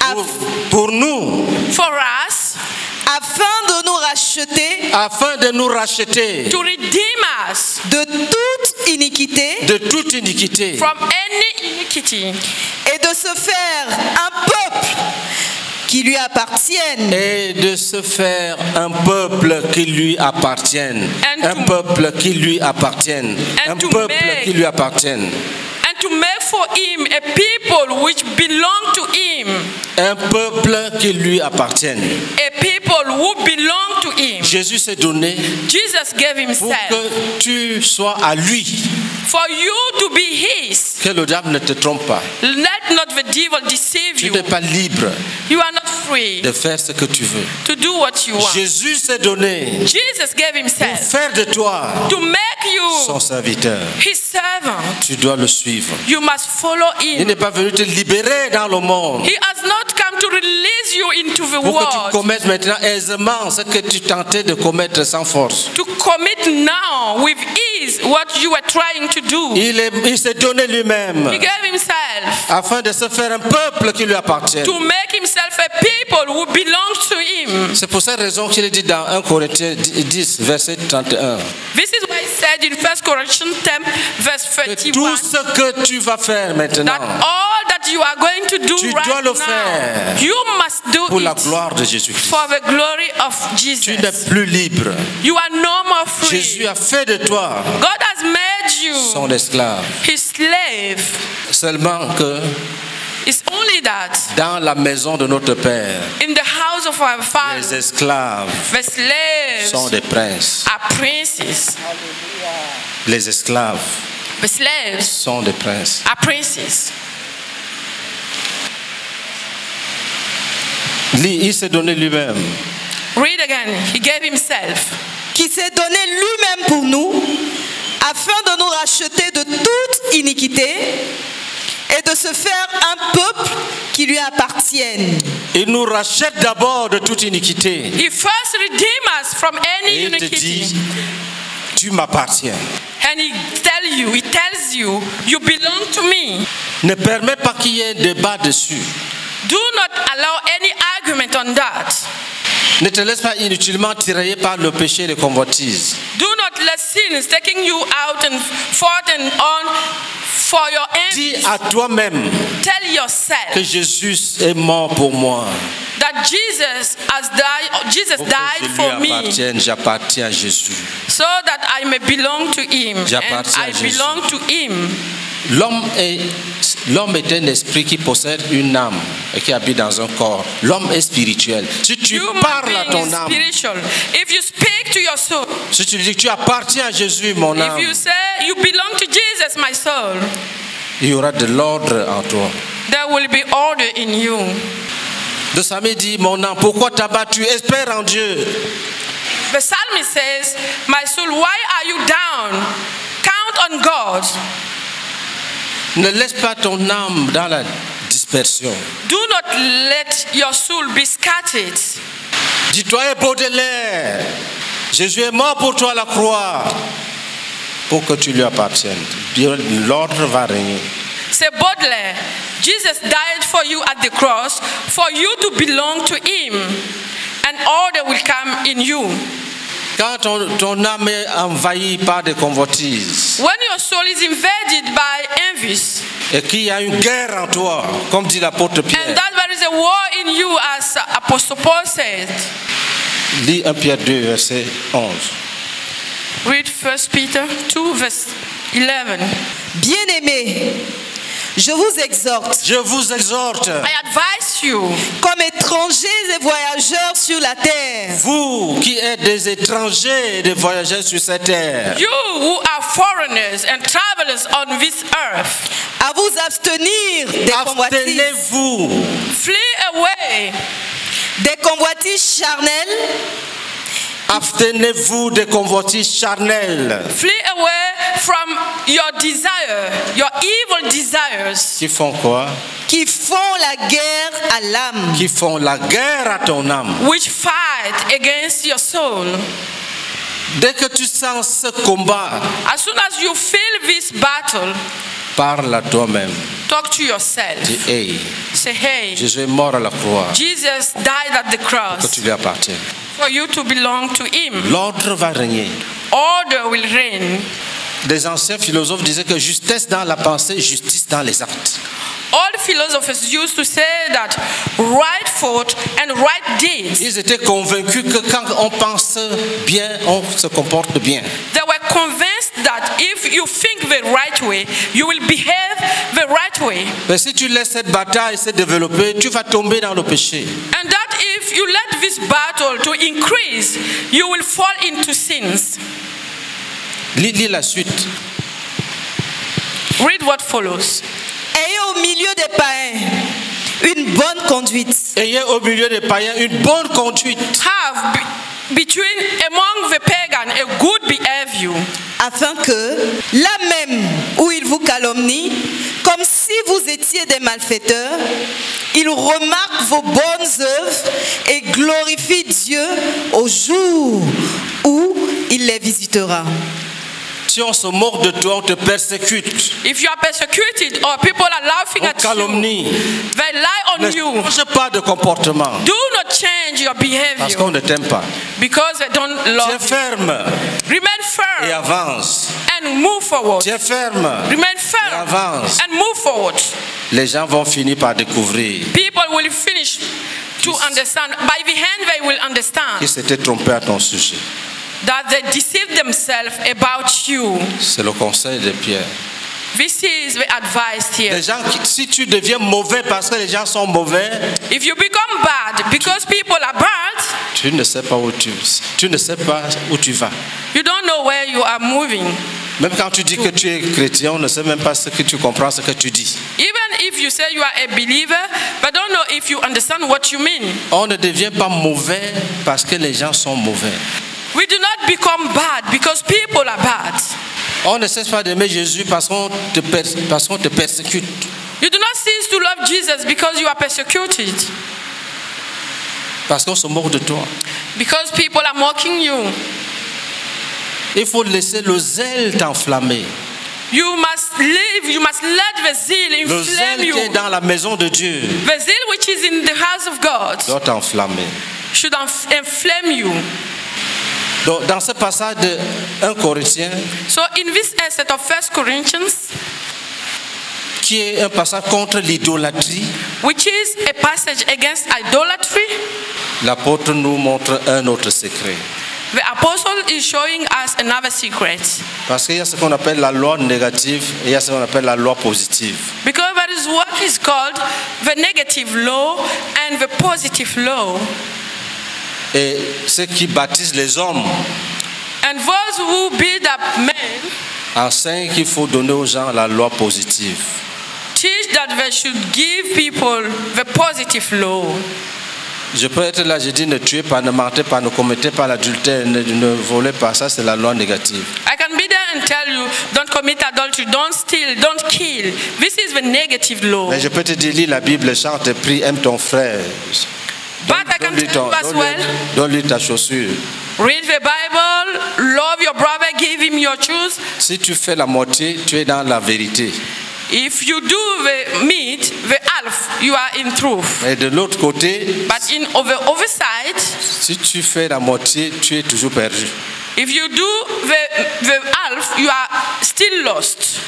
Speaker 1: pour, pour nous,
Speaker 2: for us
Speaker 3: afin de nous racheter
Speaker 1: afin de nous racheter
Speaker 2: to redeem us
Speaker 3: de toute iniquité
Speaker 1: de toute iniquité
Speaker 2: from any iniquity
Speaker 3: et de se faire un peuple qui lui appartienne,
Speaker 1: et de se faire un peuple qui lui appartienne.
Speaker 2: And
Speaker 1: Un
Speaker 2: to-
Speaker 1: peuple qui lui appartienne.
Speaker 2: And
Speaker 1: Un
Speaker 2: to
Speaker 1: peuple
Speaker 2: make-
Speaker 1: qui lui appartienne.
Speaker 2: and to make for him a people which belong to him,
Speaker 1: Un peuple qui lui appartienne.
Speaker 2: a people who belong to him.
Speaker 1: Jésus s'est donné
Speaker 2: Jesus gave
Speaker 1: pour
Speaker 2: himself
Speaker 1: que tu sois à lui.
Speaker 2: for you to be his.
Speaker 1: Que le diable ne te trompe pas.
Speaker 2: Let not the devil deceive
Speaker 1: Tu
Speaker 2: you.
Speaker 1: n'es pas libre
Speaker 2: You are not free
Speaker 1: de faire ce que tu veux.
Speaker 2: to do what you want.
Speaker 1: Jésus s'est donné
Speaker 2: Jesus gave
Speaker 1: pour
Speaker 2: himself
Speaker 1: faire de toi
Speaker 2: to make
Speaker 1: son
Speaker 2: you
Speaker 1: serviteur.
Speaker 2: his servant.
Speaker 1: Tu dois le suivre.
Speaker 2: You must follow
Speaker 1: Il
Speaker 2: him.
Speaker 1: n'est pas venu te libérer dans le monde
Speaker 2: He has not come to release you into the
Speaker 1: pour que tu
Speaker 2: world.
Speaker 1: commettes maintenant aisément ce que tu tentais de commettre sans force.
Speaker 2: To commit now with ease what you were trying to do.
Speaker 1: Il il s'est donné lui-même
Speaker 2: He gave himself
Speaker 1: afin de se faire un peuple qui lui appartient.
Speaker 2: to make himself a people who belong to him.
Speaker 1: C'est pour cette raison qu'il est dit dans 1 Corinthiens 10, verset 31,
Speaker 2: This is why he said in 1 Corinthians 10, verse
Speaker 1: que
Speaker 2: 31,
Speaker 1: tout ce que tu vas faire maintenant
Speaker 2: that all that you are going to do
Speaker 1: Tu
Speaker 2: right
Speaker 1: dois le
Speaker 2: now,
Speaker 1: faire
Speaker 2: you must do
Speaker 1: pour la
Speaker 2: it
Speaker 1: gloire de Jésus-Christ.
Speaker 2: for the glory of
Speaker 1: Tu
Speaker 2: Jesus.
Speaker 1: n'es plus libre.
Speaker 2: You are no more free.
Speaker 1: Jésus a fait de toi
Speaker 2: God has made you
Speaker 1: son esclave.
Speaker 2: his slave.
Speaker 1: Seulement que
Speaker 2: It's only that
Speaker 1: dans la maison de notre Père,
Speaker 2: in the house of our
Speaker 1: les
Speaker 2: Father,
Speaker 1: esclaves
Speaker 2: the slaves
Speaker 1: sont des princes.
Speaker 2: are princes.
Speaker 1: Les esclaves
Speaker 2: The slaves
Speaker 1: sont des princes.
Speaker 2: are princes.
Speaker 1: Il s'est donné lui-même
Speaker 2: Read again. He gave himself
Speaker 3: qui s'est donné lui-même pour nous, afin de nous racheter de toute iniquité et de se faire un peuple qui lui appartienne.
Speaker 1: Il nous rachète d'abord de toute iniquité.
Speaker 2: He first redeemed us from
Speaker 1: Et
Speaker 2: any
Speaker 1: il te
Speaker 2: iniquity.
Speaker 1: dit, tu m'appartiens.
Speaker 2: And he tell you, he tells you, you belong to me.
Speaker 1: Ne permets pas qu'il y ait un débat dessus.
Speaker 2: Do not allow any argument on that.
Speaker 1: Ne te laisse pas inutilement tirailler par le péché et les convoitises.
Speaker 2: Do not let sins taking you out and forth and on for your
Speaker 1: Dis à toi-même
Speaker 2: Tell
Speaker 1: que
Speaker 2: yourself
Speaker 1: Jésus est mort pour moi.
Speaker 2: that Jesus has died. Jesus
Speaker 1: Pour que
Speaker 2: died for me,
Speaker 1: j'appartiens à Jésus.
Speaker 2: so that I may belong to Him,
Speaker 1: J'appartiens à
Speaker 2: I
Speaker 1: Jésus.
Speaker 2: belong to Him.
Speaker 1: L'homme est, l'homme est un esprit qui possède une âme et qui habite dans un corps. L'homme est spirituel. Si tu
Speaker 2: Human
Speaker 1: parles à ton âme,
Speaker 2: spiritual. If you speak to your soul,
Speaker 1: si tu dis que tu appartiens à Jésus, mon âme,
Speaker 2: if you say you belong to Jesus, my soul,
Speaker 1: il y aura de l'ordre en toi.
Speaker 2: there will be order in you.
Speaker 1: De Samé dit, mon âme, pourquoi t'as battu? Espère en Dieu.
Speaker 2: The psalmist says, My soul, why are you down? Count on God.
Speaker 1: Ne laisse pas ton âme dans la dispersion.
Speaker 2: Do not let your soul be scattered.
Speaker 1: Dis-toi, et Baudelaire, Jésus est mort pour toi à la croix, pour que tu lui appartiennes. L'ordre va régner.
Speaker 2: Say, Baudelaire, Jesus died for you at the cross, for you to belong to Him, and order will come in you.
Speaker 1: Quand ton, ton âme est envahie par des convoitises
Speaker 2: When your soul is invaded by envies,
Speaker 1: et qu'il y a une guerre en toi, comme dit l'apôtre
Speaker 2: and
Speaker 1: Pierre,
Speaker 2: that there is a war in you, as Apostle Paul said.
Speaker 1: lis 1 Pierre 2, verset 11.
Speaker 2: Read 1 Peter 2, verse 11.
Speaker 3: Bien-aimés, je vous exhorte,
Speaker 1: Je vous exhorte,
Speaker 2: I advise you,
Speaker 3: comme étrangers et voyageurs sur la terre,
Speaker 1: vous qui êtes des étrangers et des voyageurs sur cette terre,
Speaker 2: you who are foreigners and travelers on this earth,
Speaker 3: à vous abstenir des convoitises,
Speaker 1: abstenez-vous
Speaker 2: flee away.
Speaker 3: Des convoitises charnelles
Speaker 1: Abstenez-vous des convoitises charnelles
Speaker 2: Flee away from your desire, your evil desires,
Speaker 1: qui font quoi?
Speaker 3: Qui font la guerre à l'âme.
Speaker 1: Qui font la guerre à ton âme.
Speaker 2: which fight against your soul.
Speaker 1: Dès que tu sens ce combat,
Speaker 2: As soon as you feel this battle,
Speaker 1: parle à toi-même.
Speaker 2: talk to yourself.
Speaker 1: Dis, hey,
Speaker 2: Say, hey,
Speaker 1: Jésus est mort à la croix.
Speaker 2: Jesus died at the
Speaker 1: Que
Speaker 2: cross
Speaker 1: tu lui appartiens.
Speaker 2: For you to belong to Him.
Speaker 1: L'ordre va régner.
Speaker 2: Order will reign.
Speaker 1: Des anciens philosophes disaient que justesse dans la pensée, justice dans les actes.
Speaker 2: All philosophers used to say that right thought and right deeds.
Speaker 1: Ils étaient convaincus que quand on pense bien, on se comporte bien.
Speaker 2: They were convinced that if you think the right way, you will behave the right way.
Speaker 1: Mais si tu laisses cette bataille se développer, tu vas tomber dans le péché.
Speaker 2: And that if you let this battle to increase, you will fall into sins.
Speaker 1: Lis, lis la suite.
Speaker 2: Read what follows.
Speaker 3: Ayez au milieu des païens une bonne conduite,
Speaker 1: Ayez au milieu des païens une bonne conduite,
Speaker 2: Have be- between among the pagan a good behavior,
Speaker 3: afin que, là même où ils vous calomnient, comme si vous étiez des malfaiteurs, ils remarquent vos bonnes œuvres et glorifient Dieu au jour où il les visitera.
Speaker 1: Si on se moque de toi, on te persécute,
Speaker 2: if you are persecuted or people are laughing
Speaker 1: on
Speaker 2: at you,
Speaker 1: calomnie,
Speaker 2: they lie on
Speaker 1: ne
Speaker 2: you.
Speaker 1: change pas de comportement
Speaker 2: Do not change your
Speaker 1: parce
Speaker 2: behavior
Speaker 1: qu'on ne t'aime pas.
Speaker 2: because they don't love you.
Speaker 1: ferme
Speaker 2: Remain
Speaker 1: et
Speaker 2: firm
Speaker 1: avance.
Speaker 2: and move forward.
Speaker 1: Tu es ferme.
Speaker 2: Remain firm
Speaker 1: avance.
Speaker 2: and move forward.
Speaker 1: Les gens vont finir par découvrir
Speaker 2: People will finish to understand. By the hand, they will understand
Speaker 1: qu'ils s'étaient trompés à ton sujet.
Speaker 2: That they deceived themselves about you.
Speaker 1: C'est le conseil de Pierre.
Speaker 2: This is the advice here.
Speaker 1: Les gens, si tu deviens mauvais parce que les gens sont mauvais,
Speaker 2: If you become bad because people are bad,
Speaker 1: tu ne sais pas où tu, tu ne sais pas où tu vas.
Speaker 2: you don't know where you are moving.
Speaker 1: Même quand tu dis que tu es chrétien, on ne sait même pas ce que tu comprends, ce que tu dis.
Speaker 2: Even if you say you are a believer, but don't know if you understand what you mean.
Speaker 1: On ne devient pas mauvais parce que les gens sont mauvais.
Speaker 2: We do not become bad because people are bad.
Speaker 1: On ne cesse pas d'aimer Jésus parce qu'on te, parce qu'on te persécute.
Speaker 2: You do not cease to love Jesus because you are persecuted,
Speaker 1: Parce qu'on se moque de toi.
Speaker 2: because people are mocking you.
Speaker 1: Il faut laisser le zèle t'enflammer.
Speaker 2: You must live, you must let the zeal
Speaker 1: Le
Speaker 2: inflame
Speaker 1: zèle qui
Speaker 2: you.
Speaker 1: est dans la maison de Dieu
Speaker 2: The zeal which is in the house of God
Speaker 1: doit t'enflammer.
Speaker 2: should inflame you.
Speaker 1: Donc, dans ce passage de 1 Corinthiens,
Speaker 2: So in this essay of First Corinthians,
Speaker 1: qui est un passage contre l'idolâtrie,
Speaker 2: which is a passage against idolatry,
Speaker 1: l'apôtre nous montre un autre secret.
Speaker 2: the apostle is showing us another secret.
Speaker 1: Parce qu'il y a ce qu'on appelle la loi négative et il y a ce qu'on appelle la loi positive.
Speaker 2: Because that is what is called the negative law and the positive law.
Speaker 1: Et ceux qui baptisent les hommes
Speaker 2: And those who build up men
Speaker 1: enseignent qu'il faut donner aux gens la loi positive.
Speaker 2: teach that they should give people the positive law.
Speaker 1: Je peux être là, je dis ne tuez pas, ne mentez pas, ne commettez pas l'adultère, ne, ne volez pas. Ça, c'est la loi négative.
Speaker 2: I can be there and tell you, don't commit adultery, don't steal, don't kill. This is the negative law.
Speaker 1: Mais je peux te dire, lis la Bible, chante et prie, aime ton frère.
Speaker 2: But I can tell you as well,
Speaker 1: donne-lui ta chaussure.
Speaker 2: read the Bible, love your brother, give him your shoes.
Speaker 1: Si tu fais la moitié, tu es dans la vérité.
Speaker 2: If you do the meat, the half, you are in truth.
Speaker 1: Et de l'autre côté,
Speaker 2: But in over other side,
Speaker 1: si tu fais la moitié, tu es toujours perdu.
Speaker 2: if you do the, the half, you are still lost.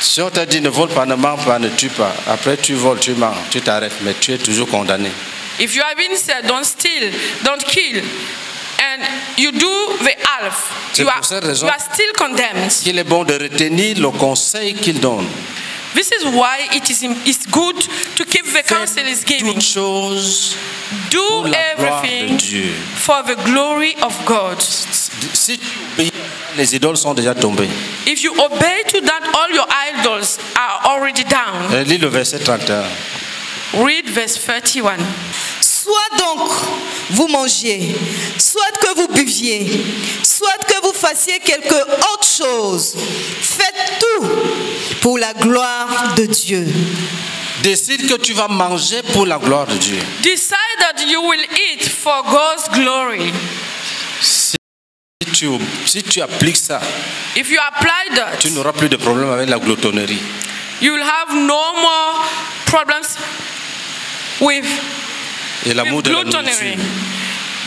Speaker 1: Si on t'a dit ne vole pas, ne mens pas, ne tue pas, après tu voles, tu mens, tu t'arrêtes, mais tu es toujours condamné.
Speaker 2: If you have been said, don't steal, don't kill, and you do the half, you are, you are still condemned.
Speaker 1: qu'il est bon de retenir le conseil qu'il donne.
Speaker 2: This is why it is it's good to keep the counsel is
Speaker 1: Faites
Speaker 2: giving. Do
Speaker 1: pour la gloire de
Speaker 2: everything for the glory of God.
Speaker 1: Si tu les idoles sont déjà tombées.
Speaker 2: If you obey to that, all your idols are already down.
Speaker 1: Lis le verset 31.
Speaker 2: Read verse 31.
Speaker 3: Soit donc vous mangiez, soit que vous buviez, soit que vous fassiez quelque autre chose, faites tout pour la gloire de Dieu.
Speaker 1: Décide que tu vas manger pour la gloire de Dieu.
Speaker 2: Decide that you will eat for God's glory.
Speaker 1: Si tu, si tu appliques ça,
Speaker 2: If you apply that,
Speaker 1: tu n'auras plus de problème avec la gloutonnerie.
Speaker 2: you will have no more problems with,
Speaker 1: Et l'amour de la
Speaker 2: gluttony.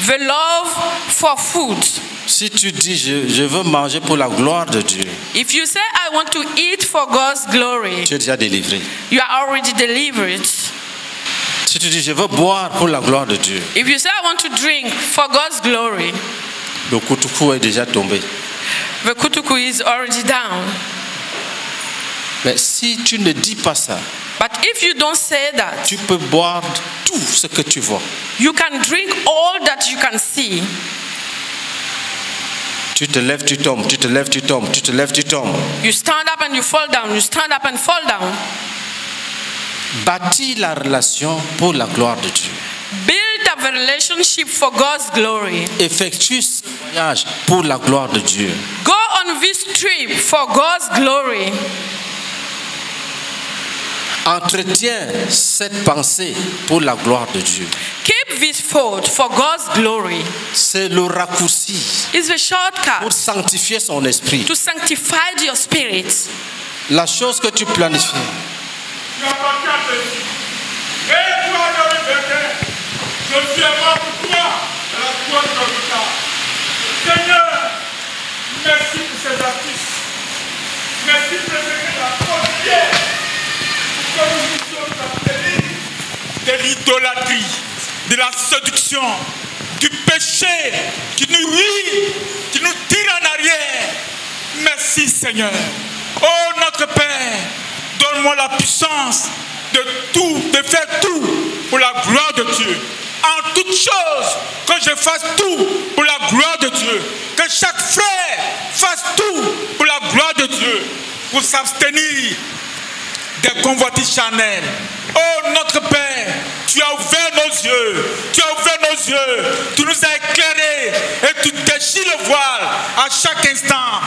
Speaker 2: The love for food.
Speaker 1: Si tu dis je, je veux manger pour la gloire de Dieu,
Speaker 2: If you say, I want to eat for God's glory,
Speaker 1: tu es déjà délivré.
Speaker 2: you are already delivered.
Speaker 1: Si tu dis je veux boire pour la gloire de Dieu,
Speaker 2: If you say, I want to drink for God's glory,
Speaker 1: le kutuku est déjà tombé.
Speaker 2: the kutuku is already down.
Speaker 1: Mais si tu ne dis pas ça,
Speaker 2: But if you don't say that,
Speaker 1: tu peux boire tout ce que tu vois.
Speaker 2: you can drink all that you can see.
Speaker 1: Tu te lèves, tu tombes, tu te lèves, tu tombes, tu te lèves, tu tombes.
Speaker 2: You stand up and you fall down. You stand up and fall down.
Speaker 1: Bâtis la relation pour la gloire de Dieu.
Speaker 2: Build up a relationship for God's glory.
Speaker 1: Effectue ce voyage pour la gloire de Dieu.
Speaker 2: Go on this trip for God's glory.
Speaker 1: Entretiens cette pensée pour la gloire de Dieu.
Speaker 2: Keep this thought for God's glory.
Speaker 1: C'est le raccourci
Speaker 2: It's the
Speaker 1: pour
Speaker 2: shortcut
Speaker 1: sanctifier son esprit.
Speaker 2: to sanctify your spirit.
Speaker 1: La chose que tu planifies,
Speaker 5: Tu je suis pour toi à la. Seigneur, merci pour ces artistes. Merci pour pour que abstenir de l'idolâtrie, de la séduction, du péché qui nous ruine, qui nous tire en arrière. Merci Seigneur. Oh notre Père, donne-moi la puissance de tout, de faire tout pour la gloire de Dieu. En toutes choses, que je fasse tout pour la gloire de Dieu. Que chaque frère fasse tout pour la gloire de Dieu. Pour s'abstenir des convoitises charnelles. Oh notre Père, tu as ouvert nos yeux, tu as ouvert nos yeux, tu nous as éclairés et tu déchires le voile à chaque instant.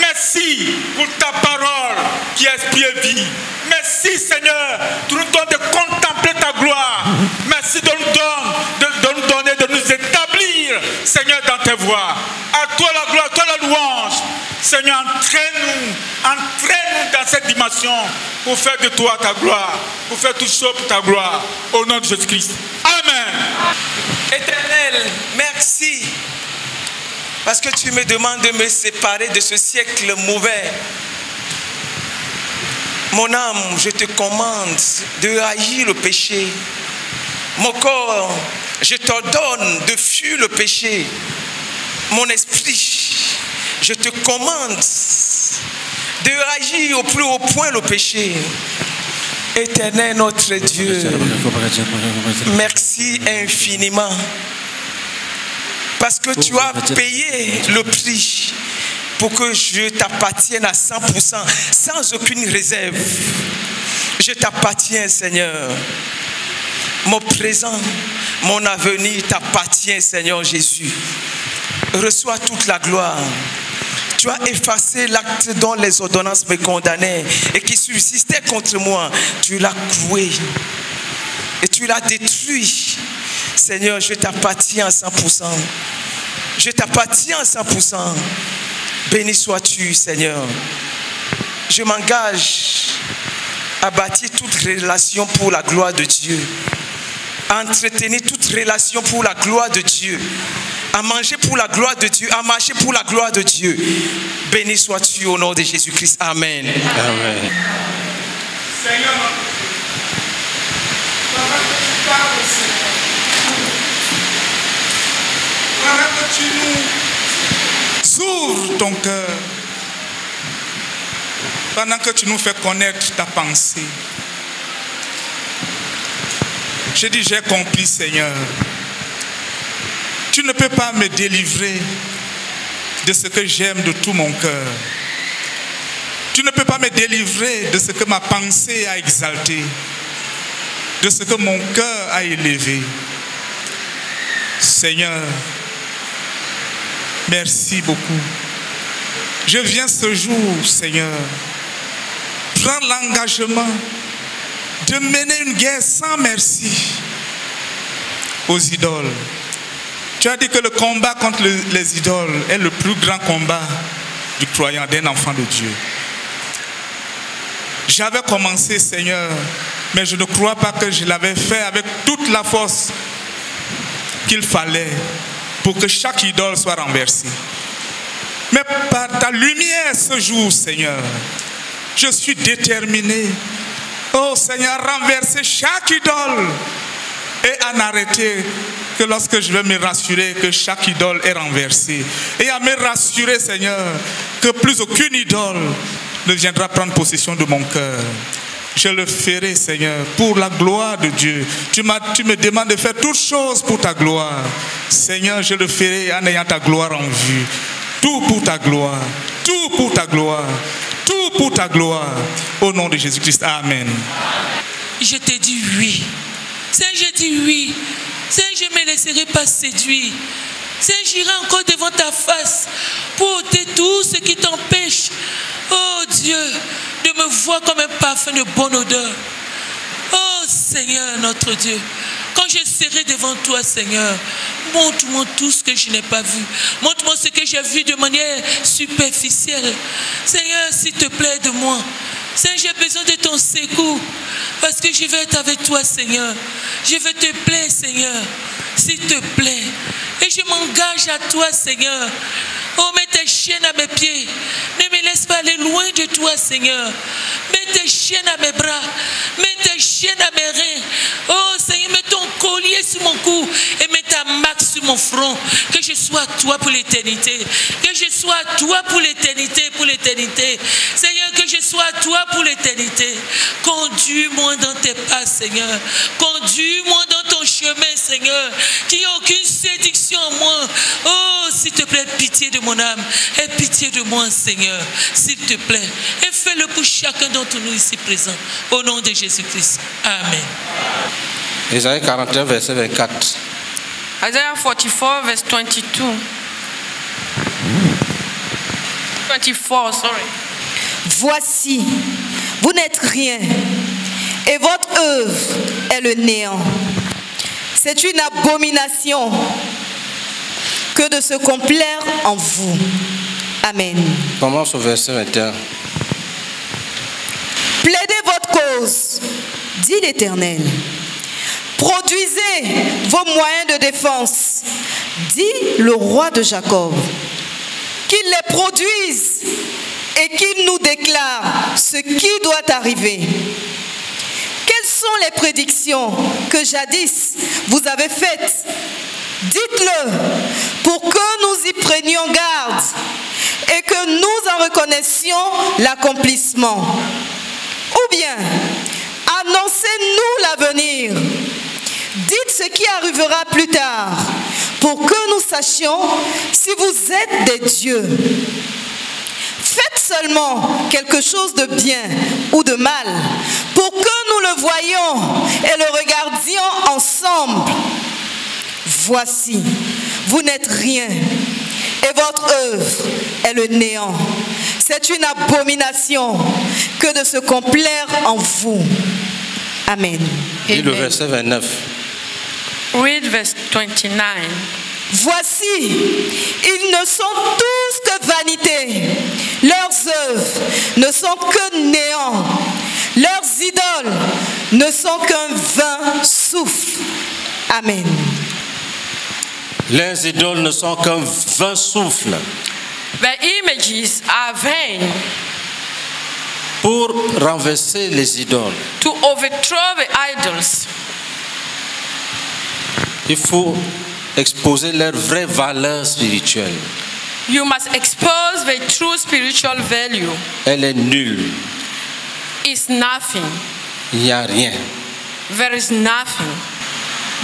Speaker 5: Merci pour ta parole qui et vie. Merci Seigneur, tu nous donnes de contempler ta gloire. Merci de nous, donner, de, de nous donner, de nous établir, Seigneur, dans tes voies. À toi la gloire, à toi la louange. Seigneur, entraîne-nous, entraîne-nous dans cette dimension pour faire de toi ta gloire, pour faire tout chose pour ta gloire. Au nom de Jésus-Christ. Amen.
Speaker 6: Éternel, merci. Parce que tu me demandes de me séparer de ce siècle mauvais. Mon âme, je te commande de haïr le péché. Mon corps, je t'ordonne de fuir le péché. Mon esprit, je te commande de agir au plus haut point le péché. Éternel notre Dieu, merci infiniment. Parce que tu as payé le prix pour que je t'appartienne à 100%, sans aucune réserve. Je t'appartiens, Seigneur. Mon présent, mon avenir t'appartient, Seigneur Jésus. Reçois toute la gloire. Tu as effacé l'acte dont les ordonnances me condamnaient et qui subsistait contre moi. Tu l'as cloué et tu l'as détruit. Seigneur, je t'appartiens à 100%. Je t'appartiens à 100%. Béni sois-tu, Seigneur. Je m'engage à bâtir toute relation pour la gloire de Dieu. À entretenir toute relation pour la gloire de Dieu. À manger pour la gloire de Dieu. À marcher pour la gloire de Dieu. Béni sois-tu au nom de Jésus-Christ. Amen.
Speaker 1: Amen.
Speaker 5: Seigneur, pendant que tu parles au Seigneur,
Speaker 7: pendant que tu nous ouvres ton cœur, pendant que tu nous fais connaître ta pensée, je dis, j'ai compris, Seigneur. Tu ne peux pas me délivrer de ce que j'aime de tout mon cœur. Tu ne peux pas me délivrer de ce que ma pensée a exalté, de ce que mon cœur a élevé. Seigneur, merci beaucoup. Je viens ce jour, Seigneur, prendre l'engagement de mener une guerre sans merci aux idoles. Tu as dit que le combat contre le- les idoles est le plus grand combat du croyant, d'un enfant de Dieu. J'avais commencé, Seigneur, mais je ne crois pas que je l'avais fait avec toute la force qu'il fallait pour que chaque idole soit renversée. Mais par ta lumière ce jour, Seigneur, je suis déterminé, oh Seigneur, renverser chaque idole et à n'arrêter que lorsque je vais me rassurer que chaque idole est renversée. Et à me rassurer, Seigneur, que plus aucune idole ne viendra prendre possession de mon cœur. Je le ferai, Seigneur, pour la gloire de Dieu. Tu, tu me demandes de faire toutes choses pour ta gloire. Seigneur, je le ferai en ayant ta gloire en vue. Tout pour ta gloire. Tout pour ta gloire. Tout pour ta gloire. Au nom de Jésus-Christ. Amen.
Speaker 8: Je te dis oui. Seigneur, je dis oui. Seigneur, je ne me laisserai pas séduire. Seigneur, j'irai encore devant ta face pour ôter tout ce qui t'empêche, oh Dieu, de me voir comme un parfum de bonne odeur. Oh Seigneur, notre Dieu, quand je serai devant toi, Seigneur, montre-moi tout ce que je n'ai pas vu. Montre-moi ce que j'ai vu de manière superficielle. Seigneur, s'il te plaît, de moi. Seigneur, j'ai besoin de ton secours parce que je vais être avec toi, Seigneur. Je vais te plaire, Seigneur, s'il te plaît. Et je m'engage à toi, Seigneur. Oh, mets tes chaînes à mes pieds. Ne me laisse pas aller loin de toi, Seigneur. Mets tes chaînes à mes bras. Mets tes chaînes à mes reins. Oh, Seigneur, mets ton collier sur mon cou et mets ta marque sur mon front. Que je sois à toi pour l'éternité. Que je sois à toi pour l'éternité, pour l'éternité. Seigneur, que je sois à toi pour l'éternité. Conduis-moi dans tes pas, Seigneur. Conduis-moi dans ton chemin, Seigneur. Qu'il n'y ait aucune séduction en moi. Oh, s'il te plaît, pitié de mon âme. Aie pitié de moi, Seigneur. S'il te plaît. Et fais-le pour chacun d'entre nous ici présents. Au nom de Jésus-Christ. Amen.
Speaker 1: Ésaïe 41, verset 24.
Speaker 2: Isaiah 44, verse 22. 24, sorry.
Speaker 3: Voici, vous n'êtes rien, et votre œuvre est le néant. C'est une abomination que de se complaire en vous. Amen.
Speaker 1: Commence au verset 21.
Speaker 3: Plaidez votre cause, dit l'Éternel. Produisez vos moyens de défense, dit le roi de Jacob. Qu'il les produise et qu'il nous déclare ce qui doit arriver. Quelles sont les prédictions que jadis vous avez faites Dites-le pour que nous y prenions garde et que nous en reconnaissions l'accomplissement. Ou bien, annoncez-nous l'avenir. Dites ce qui arrivera plus tard pour que nous sachions si vous êtes des dieux. Faites seulement quelque chose de bien ou de mal pour que nous le voyions et le regardions ensemble. Voici, vous n'êtes rien et votre œuvre est le néant. C'est une abomination que de se complaire en vous. Amen.
Speaker 1: Dis le verset 29.
Speaker 2: Read verse 29.
Speaker 3: Voici, ils ne sont tous que vanité. Leurs œuvres ne sont que néant. Leurs idoles ne sont qu'un vain souffle. Amen.
Speaker 1: Les idoles ne sont qu'un vain souffle.
Speaker 2: The images are vain
Speaker 1: Pour renverser les idoles,
Speaker 2: to overthrow the idols.
Speaker 1: il faut exposer leur vraie valeur spirituelle.
Speaker 2: You must expose the true spiritual value.
Speaker 1: Elle est nulle.
Speaker 2: It's nothing.
Speaker 1: Il n'y a rien.
Speaker 2: There is nothing.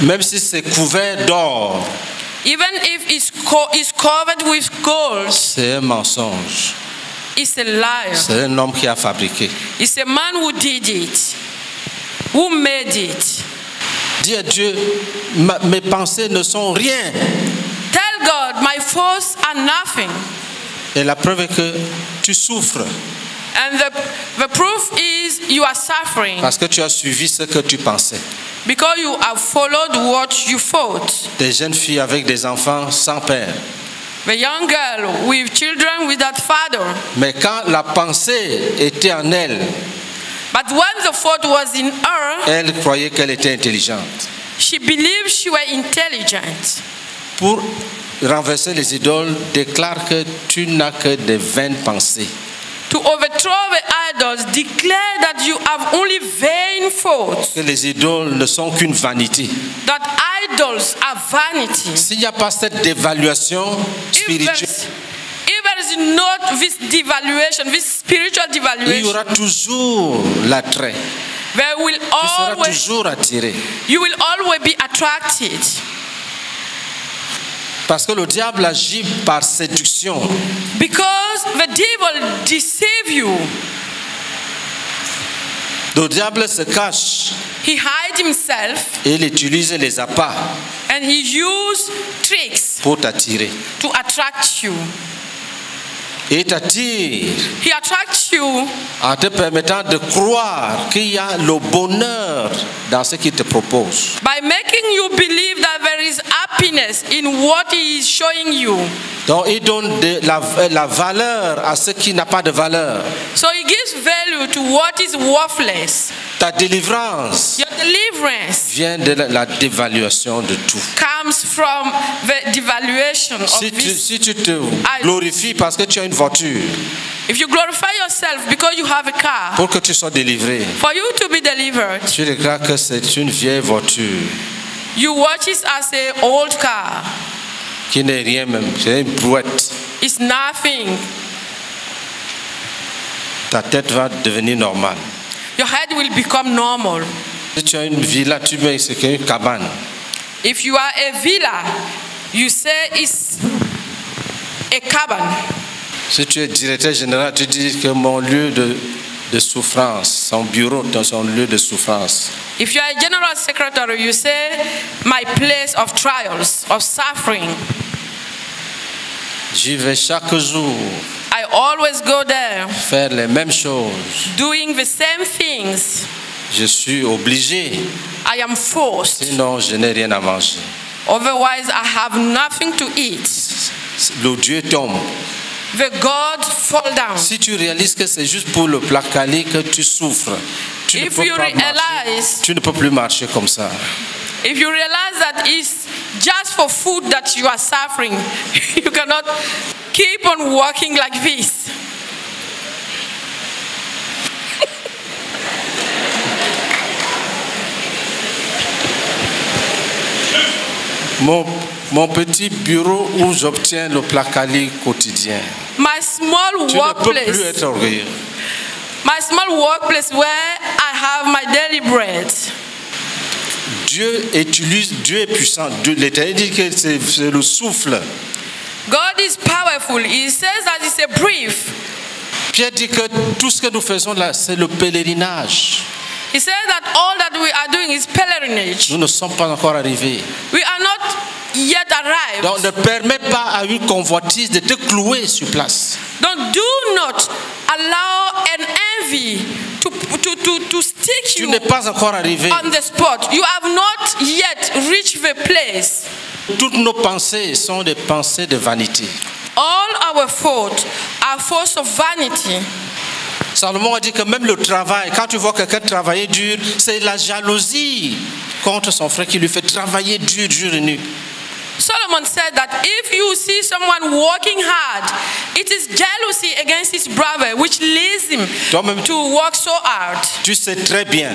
Speaker 1: Même si c'est couvert d'or,
Speaker 2: Even if it's, co- it's covered with gold,
Speaker 1: c'est un mensonge.
Speaker 2: it's a liar.
Speaker 1: C'est un homme qui a fabriqué.
Speaker 2: It's a man who did it, who made it.
Speaker 1: Dis à Dieu, ma- mes pensées ne sont rien.
Speaker 2: Tell God, my thoughts are nothing.
Speaker 1: Et la preuve est que tu souffres
Speaker 2: And the, the proof is you are suffering
Speaker 1: parce que tu as suivi ce que tu pensais.
Speaker 2: Because you have followed what you thought.
Speaker 1: Des jeunes filles avec des enfants sans père.
Speaker 2: The young girl with children without father.
Speaker 1: Mais quand la pensée était en elle,
Speaker 2: But when the thought was in her,
Speaker 1: elle croyait qu'elle était intelligente.
Speaker 2: she believed she were intelligent.
Speaker 1: Pour renverser les idoles, déclare que tu n'as que des vaines pensées.
Speaker 2: To overthrow the idols, declare that you have only vain thoughts,
Speaker 1: Que les idoles ne sont qu'une vanité.
Speaker 2: that idols are vanity.
Speaker 1: S'il n'y a pas cette dévaluation spirituelle,
Speaker 2: there's, if there is not this devaluation, this spiritual
Speaker 1: il y
Speaker 2: devaluation,
Speaker 1: aura toujours l'attrait.
Speaker 2: there will
Speaker 1: Tu seras toujours attiré.
Speaker 2: you will always be attracted
Speaker 1: Parce que le diable agit par séduction.
Speaker 2: because the devil deceive you.
Speaker 1: Le diable se cache
Speaker 2: He hide himself
Speaker 1: et il utilise les appâts
Speaker 2: and he use tricks
Speaker 1: pour t'attirer.
Speaker 2: to attract you.
Speaker 1: Et il t'attire
Speaker 2: He attracts you
Speaker 1: en te permettant de croire qu'il y a le bonheur dans ce qu'il te propose.
Speaker 2: by making you believe that there is happiness in what he is showing you.
Speaker 1: Donc il donne de la, la valeur à ce qui n'a pas de valeur.
Speaker 2: So he gives value to what is worthless.
Speaker 1: Ta délivrance
Speaker 2: Your
Speaker 1: vient de la, dévaluation de tout.
Speaker 2: comes from the devaluation of
Speaker 1: Si tu,
Speaker 2: this.
Speaker 1: si tu te glorifies parce que tu as une voiture,
Speaker 2: If you glorify yourself because you have a car,
Speaker 1: pour que tu sois délivré,
Speaker 2: for you to be delivered,
Speaker 1: tu déclares que c'est une vieille voiture
Speaker 2: you watch it as a old car.
Speaker 1: qui n'est rien même, c'est une brouette.
Speaker 2: It's nothing.
Speaker 1: Ta tête va devenir normale.
Speaker 2: Your head will become normal.
Speaker 1: Si tu as une villa, tu mets c'est une cabane.
Speaker 2: If you are a villa, you say it's a cabin.
Speaker 1: Si tu es directeur général, tu dis que mon lieu de, de souffrance, son bureau dans son lieu de souffrance.
Speaker 2: If you are a general secretary, you say my place of trials, of suffering.
Speaker 1: J'y vais chaque jour
Speaker 2: I always go there
Speaker 1: faire les mêmes choses.
Speaker 2: doing the same things.
Speaker 1: Je suis obligé,
Speaker 2: I am forced.
Speaker 1: sinon je n'ai rien à manger.
Speaker 2: Otherwise, I have nothing to eat.
Speaker 1: Le Dieu tombe.
Speaker 2: The God fall down.
Speaker 1: Si tu réalises que c'est juste pour le placaler que tu souffres, tu ne,
Speaker 2: If
Speaker 1: peux
Speaker 2: you
Speaker 1: pas marcher,
Speaker 2: realize,
Speaker 1: tu ne peux plus marcher comme ça.
Speaker 2: if you realize that it's just for food that you are suffering, (laughs) you cannot keep on walking like this.
Speaker 1: Mon, mon petit bureau où j'obtiens le placali quotidien.
Speaker 2: My small
Speaker 1: Tu ne peux plus
Speaker 2: workplace,
Speaker 1: être orgueilleux.
Speaker 2: my small workplace where I have my daily bread.
Speaker 1: Dieu utilise, Dieu est puissant. Dieu- L'Éternel dit que c'est c'est le souffle.
Speaker 2: God is powerful. He says that it's a brief.
Speaker 1: Pierre dit que tout ce que nous faisons là, c'est le pèlerinage.
Speaker 2: He says that all that we are doing is pilgrimage.
Speaker 1: Nous ne sommes pas encore arrivés.
Speaker 2: We are not yet arrived.
Speaker 1: Donc ne permets pas à une convoitise de te clouer sur place.
Speaker 2: Don't do not allow an envy to, to, to, to stick
Speaker 1: Tu
Speaker 2: you
Speaker 1: n'es pas encore arrivé.
Speaker 2: on the spot. You have not yet reached the place.
Speaker 1: Toutes nos pensées sont des pensées de vanité.
Speaker 2: All our thoughts are thoughts of vanity.
Speaker 1: Salomon a dit que même le travail, quand tu vois quelqu'un travailler dur, c'est la jalousie contre son frère qui lui fait travailler dur, jour et nuit.
Speaker 2: Solomon said that if you see someone working hard, it is jealousy against his brother which leads him to work so hard.
Speaker 1: Tu sais très bien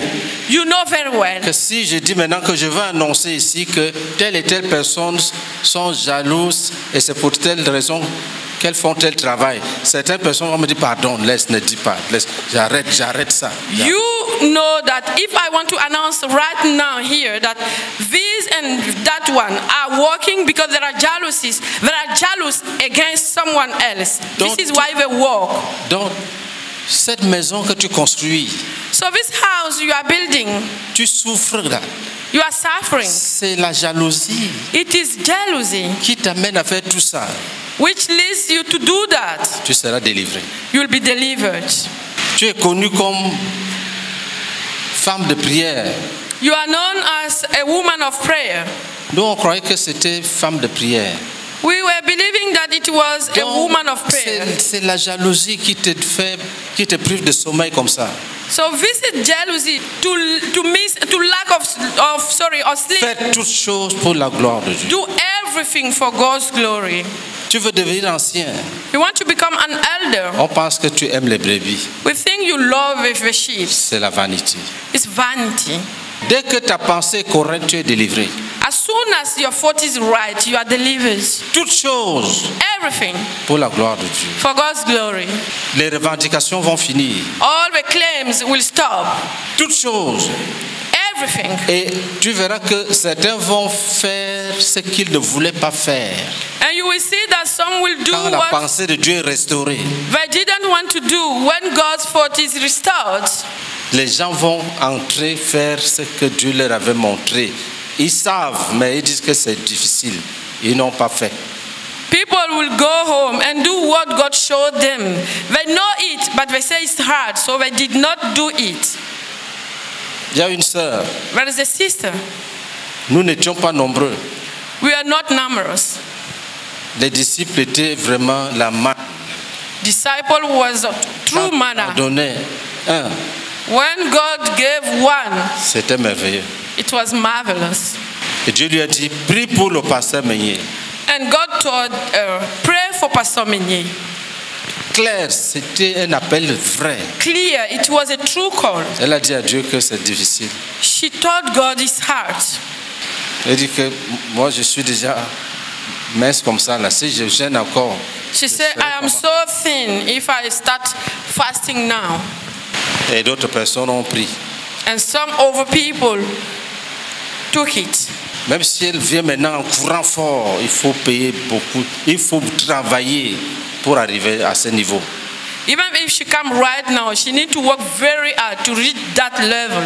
Speaker 2: You know very well.
Speaker 1: que si je dis maintenant que je veux annoncer ici que telle et telle personne sont jalouses et c'est pour telle raison qu'elles font tel travail, certaines personnes vont me dire pardon, laisse, ne dis pas, laisse, j'arrête, j'arrête ça.
Speaker 2: You know that if I want to announce right now here that this and that one are working because there are jealousies, they are jealous against someone else.
Speaker 1: Don't-
Speaker 2: this is why they work.
Speaker 1: Donc, cette maison que tu construis,
Speaker 2: So this house you are building,
Speaker 1: tu souffres là.
Speaker 2: you are suffering.
Speaker 1: C'est la jalousie
Speaker 2: It is jealousy
Speaker 1: qui t'amène à faire tout ça.
Speaker 2: Which leads you to do that.
Speaker 1: Tu seras délivré.
Speaker 2: You will be delivered.
Speaker 1: Tu es connu comme femme de prière.
Speaker 2: You are known as a woman of prayer.
Speaker 1: Nous, on croyait que c'était femme de prière.
Speaker 2: We were believing that it was a
Speaker 1: Donc,
Speaker 2: woman of prayer.
Speaker 1: c'est la jalousie qui te fait, qui te prive de sommeil comme ça.
Speaker 2: So visit jealousy to to miss to lack of of sorry of sleep.
Speaker 1: Fais toutes choses pour la gloire de Dieu.
Speaker 2: Do everything for God's glory.
Speaker 1: Tu veux devenir ancien.
Speaker 2: You want to become an elder.
Speaker 1: On pense que tu aimes les brebis.
Speaker 2: We think you love the sheep.
Speaker 1: C'est la vanité.
Speaker 2: It's vanity.
Speaker 1: Dès que ta pensée est correcte, tu es délivré.
Speaker 2: As soon as your thought is right, you are delivered.
Speaker 1: Toutes choses
Speaker 2: Everything
Speaker 1: pour la gloire de Dieu.
Speaker 2: for God's glory.
Speaker 1: Les revendications vont finir.
Speaker 2: All the claims will stop.
Speaker 1: Toutes choses.
Speaker 2: Everything.
Speaker 1: Et tu verras que certains vont faire ce qu'ils ne voulaient pas faire.
Speaker 2: And you will see that some will do
Speaker 1: Quand la
Speaker 2: what
Speaker 1: pensée de Dieu est restaurée,
Speaker 2: they didn't want to do when God's thought is restored.
Speaker 1: les gens vont entrer faire ce que Dieu leur avait montré. Ils savent, mais ils disent que c'est difficile. Ils n'ont pas fait.
Speaker 2: People will go home and do what God showed them. They know it, but they say it's hard, so they did not do it.
Speaker 1: Il y a une sœur.
Speaker 2: There is a sister.
Speaker 1: Nous n'étions pas nombreux.
Speaker 2: We are not numerous.
Speaker 1: Les disciples étaient vraiment la main.
Speaker 2: Disciple was a true
Speaker 1: On
Speaker 2: manner.
Speaker 1: donnait un.
Speaker 2: When God gave one,
Speaker 1: C'était merveilleux.
Speaker 2: it was marvelous.
Speaker 1: Et Dieu lui a dit, prie pour le pasteur Meunier.
Speaker 2: And God told her, pray for Pastor Meunier.
Speaker 1: Claire, c'était un appel vrai.
Speaker 2: Clear, it was a true call.
Speaker 1: Elle a dit à Dieu que c'est difficile.
Speaker 2: She told God his heart.
Speaker 1: Elle dit que moi je suis déjà mince comme ça là. Si je gêne encore,
Speaker 2: She said, I am so thin if I start fasting now.
Speaker 1: et d'autres personnes ont pris.
Speaker 2: And some other people took it.
Speaker 1: Même si elle vient maintenant en courant fort, il faut payer beaucoup. Il faut travailler pour arriver à ce niveau.
Speaker 2: Even if she come right now, she need to work very hard to reach that level.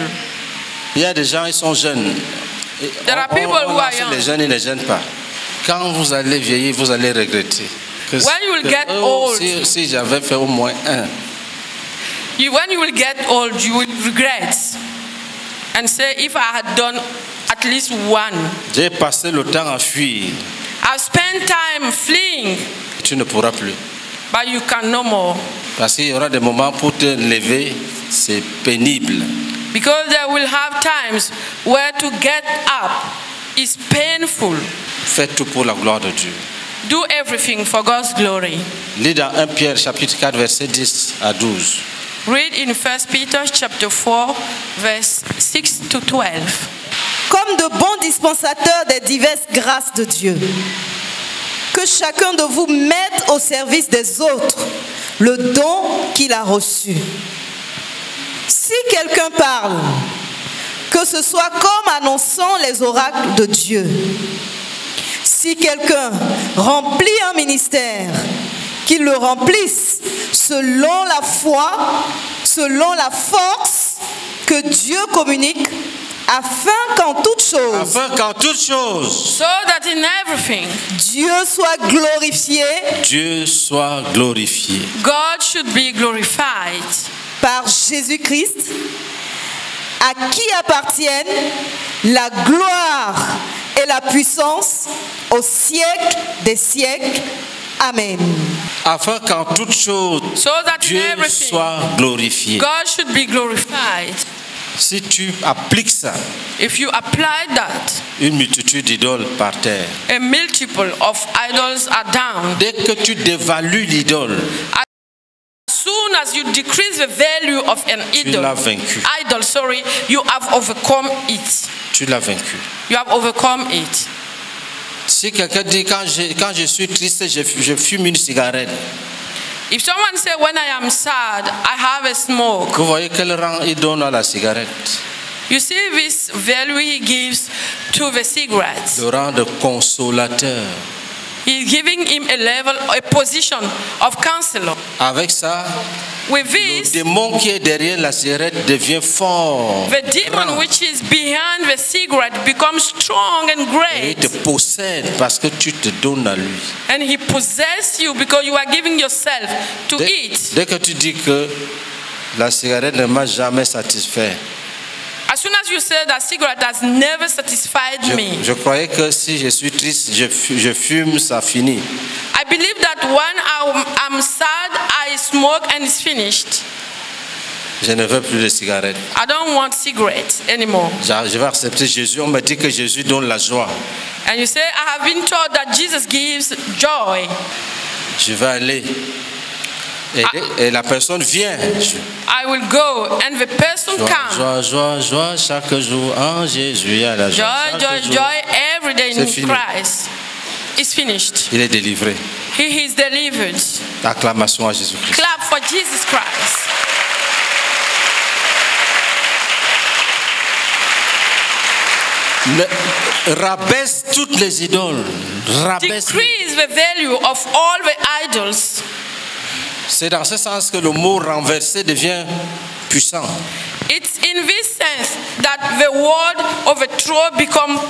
Speaker 1: Il y a des gens, ils sont jeunes.
Speaker 2: There are people who are young.
Speaker 1: Les jeunes, ils ne gênent pas. Quand vous allez vieillir, vous allez regretter. Que-
Speaker 2: When you will get
Speaker 1: oh,
Speaker 2: old.
Speaker 1: si, si j'avais fait au moins un.
Speaker 2: You, when you will get old, you will regret and say, if I had done at least one.
Speaker 1: J'ai passé le temps à fuir.
Speaker 2: I've spent time fleeing,
Speaker 1: Tu ne pourras plus.
Speaker 2: but you can no more.
Speaker 1: Parce qu'il y aura des moments pour te lever, c'est pénible.
Speaker 2: Because there will have times where to get up is painful.
Speaker 1: Fais tout pour la gloire de Dieu.
Speaker 2: Do everything for God's glory.
Speaker 1: Lis dans 1 Pierre chapitre 4 verset 10 à 12.
Speaker 2: Read in 1 Peter chapter 4, verse 6 to 12.
Speaker 3: Comme de bons dispensateurs des diverses grâces de Dieu. Que chacun de vous mette au service des autres le don qu'il a reçu. Si quelqu'un parle, que ce soit comme annonçant les oracles de Dieu. Si quelqu'un remplit un ministère, qu'il le remplisse selon la foi, selon la force que Dieu communique, afin qu'en toute chose,
Speaker 1: Afin qu'en toutes choses,
Speaker 2: So that in everything,
Speaker 3: Dieu soit glorifié
Speaker 1: Dieu soit glorifié.
Speaker 2: God should be glorified
Speaker 3: par Jésus-Christ, à qui appartiennent la gloire et la puissance au siècle des siècles. Amen.
Speaker 1: Afin qu'en toutes choses,
Speaker 2: so that in
Speaker 1: Dieu soit glorifié.
Speaker 2: God should be glorified.
Speaker 1: Si tu appliques ça,
Speaker 2: if you apply that,
Speaker 1: une multitude d'idoles par terre.
Speaker 2: a multiple of idols are down.
Speaker 1: Dès que tu dévalues l'idole,
Speaker 2: As soon as you decrease the value of an
Speaker 1: tu
Speaker 2: idol, sorry, you have overcome it.
Speaker 1: Tu l'as vaincu.
Speaker 2: You have overcome it.
Speaker 1: Si quelqu'un dit quand je, quand je suis triste, je, je fume une cigarette,
Speaker 2: If someone say when I am sad, I have a smoke,
Speaker 1: vous voyez quel rang il donne à la cigarette
Speaker 2: you see this value he gives to the cigarettes.
Speaker 1: Le rang de consolateur.
Speaker 2: He's giving him a level, a position of counselor.
Speaker 1: Avec ça,
Speaker 2: With
Speaker 1: le
Speaker 2: this,
Speaker 1: démon qui est derrière la cigarette devient fort.
Speaker 2: the demon
Speaker 1: grand.
Speaker 2: which is behind the cigarette becomes strong and
Speaker 1: Et il te
Speaker 2: great.
Speaker 1: possède parce que tu te donnes à lui.
Speaker 2: And he possesses you because you are giving yourself to
Speaker 1: Dès,
Speaker 2: eat.
Speaker 1: dès que tu dis que la cigarette ne m'a jamais satisfait,
Speaker 2: As soon as you say that cigarette has never satisfied
Speaker 1: je,
Speaker 2: me,
Speaker 1: je croyais que si je suis triste, je, je fume, ça finit.
Speaker 2: I believe that when I'm, I'm sad, I smoke and it's finished.
Speaker 1: Je ne veux plus de cigarettes.
Speaker 2: I don't want cigarettes anymore.
Speaker 1: Je vais accepter Jésus. On me dit que Jésus donne la joie.
Speaker 2: And you say, I have been told that Jesus gives joy.
Speaker 1: Je vais aller. Et, et la personne vient. Je-
Speaker 2: I will go, and the person
Speaker 1: Joie,
Speaker 2: comes.
Speaker 1: joie, joie, joie, chaque jour en Jésus, a la joie.
Speaker 2: Joy, joy,
Speaker 1: jour,
Speaker 2: joy every day in
Speaker 1: fini.
Speaker 2: Christ. It's finished.
Speaker 1: Il est délivré.
Speaker 2: He is delivered.
Speaker 1: Acclamation à Jésus-Christ.
Speaker 2: Clap for Jesus Christ.
Speaker 1: Ne- rabaisse toutes les idoles. Rabaisse.
Speaker 2: Decrease the value of all the idols.
Speaker 1: C'est dans ce sens que le mot renversé devient puissant.
Speaker 2: It's in this sense that the word overthrow become
Speaker 1: La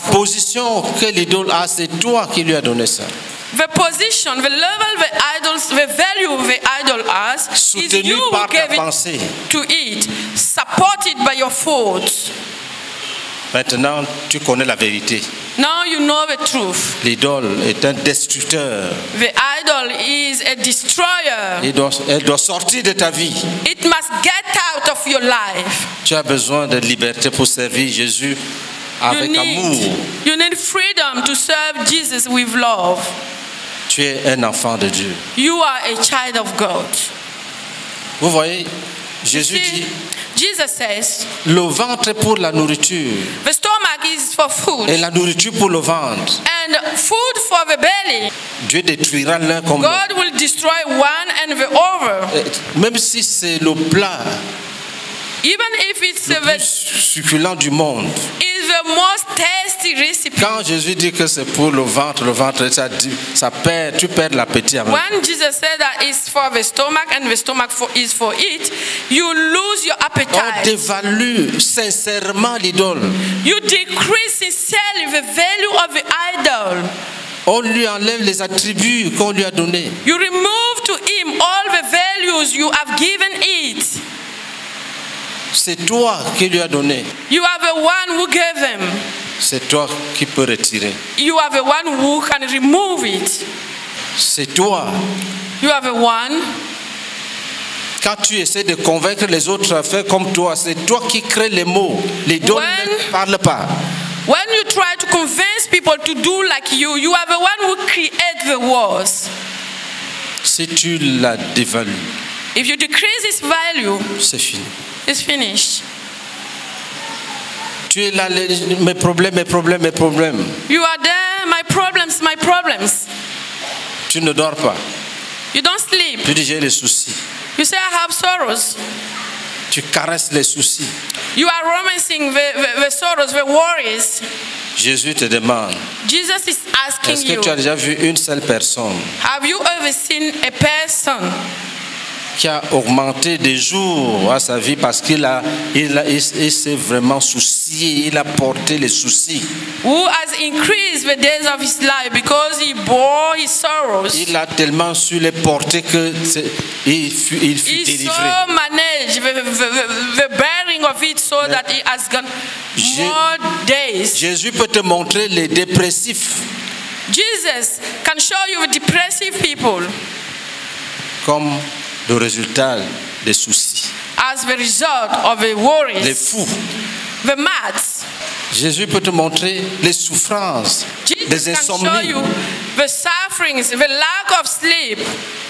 Speaker 2: powerful.
Speaker 1: position que l'idole a, c'est toi qui lui as donné ça.
Speaker 2: The position, the level the idols, the value the idol has is
Speaker 1: Soutenu
Speaker 2: you who
Speaker 1: par ta
Speaker 2: gave it
Speaker 1: pensée.
Speaker 2: to it, supported by your thoughts.
Speaker 1: Maintenant, tu connais la vérité.
Speaker 2: Now you know the truth.
Speaker 1: L'idole est un destructeur.
Speaker 2: The idol is a destroyer.
Speaker 1: Il doit- elle doit sortir de ta vie.
Speaker 2: It must get out of your life.
Speaker 1: Tu as besoin de liberté pour servir Jésus
Speaker 2: You
Speaker 1: avec amour.
Speaker 2: need, you need freedom to serve Jesus with love.
Speaker 1: Tu es un enfant de Dieu.
Speaker 2: You are a child of God.
Speaker 1: Vous voyez, Jésus
Speaker 2: See,
Speaker 1: dit,
Speaker 2: Jesus says,
Speaker 1: le ventre est pour la nourriture
Speaker 2: the stomach is for food
Speaker 1: et la nourriture pour le ventre.
Speaker 2: and food for the belly.
Speaker 1: Dieu détruira l'un comme l'autre.
Speaker 2: God will destroy one and the other.
Speaker 1: Même si c'est le plat
Speaker 2: Even if it's
Speaker 1: le
Speaker 2: the,
Speaker 1: plus succulent du monde.
Speaker 2: is the most tasty recipe.
Speaker 1: Quand Jésus dit que c'est pour le ventre, le ventre, ça, dit- ça perd, tu perds l'appétit.
Speaker 2: When Jesus said that it's for the stomach and the stomach for, is for it, you lose your
Speaker 1: On
Speaker 2: appetite.
Speaker 1: dévalue sincèrement l'idole.
Speaker 2: You decrease sincerely the value of the idol.
Speaker 1: On lui enlève les attributs qu'on lui a donnés.
Speaker 2: You remove to him all the values you have given it.
Speaker 1: C'est toi qui lui as donné.
Speaker 2: You are the one who gave them.
Speaker 1: C'est toi qui peux retirer.
Speaker 2: You are the one who can remove it.
Speaker 1: C'est toi.
Speaker 2: You are the one.
Speaker 1: Quand tu essaies de convaincre les autres à faire comme toi, c'est toi qui crées les mots. L'idole
Speaker 2: When-
Speaker 1: ne parle pas.
Speaker 2: When you try to convince people to do like you, you are the one who create the wars.
Speaker 1: Si tu la dévalues,
Speaker 2: If you decrease its value,
Speaker 1: c'est fini.
Speaker 2: It's finished.
Speaker 1: Tu es là, les- mes problèmes, mes problèmes, mes problèmes.
Speaker 2: You are there, my problems, my problems.
Speaker 1: Tu ne dors pas.
Speaker 2: You don't sleep.
Speaker 1: Tu dis j'ai les soucis.
Speaker 2: You say, I have sorrows.
Speaker 1: Tu caresses les soucis.
Speaker 2: You are romancing the, the, the sorrows, the worries.
Speaker 1: Jésus te demande,
Speaker 2: Jesus is asking
Speaker 1: est-ce que
Speaker 2: you,
Speaker 1: tu as déjà vu une seule personne?
Speaker 2: have you ever seen a person
Speaker 1: qui a augmenté des jours à sa vie parce qu'il a, il a, il, il s'est vraiment soucié, il a porté les soucis.
Speaker 2: who has increased the days of his life? Because he bore his sorrows?
Speaker 1: Il a tellement su les porter que il fut, il fut
Speaker 2: He
Speaker 1: délivré.
Speaker 2: so managed the, the, the, the bearing of it so that he has gone
Speaker 1: Je-
Speaker 2: more days.
Speaker 1: Jésus peut te montrer les dépressifs
Speaker 2: Jesus can show you the depressive people
Speaker 1: comme le résultat des soucis.
Speaker 2: as the result of the
Speaker 1: les
Speaker 2: worries,
Speaker 1: fous.
Speaker 2: the mads.
Speaker 1: Jésus peut te montrer les souffrances, les
Speaker 2: Jesus can show you
Speaker 1: insomnies,
Speaker 2: the sufferings, the lack of sleep,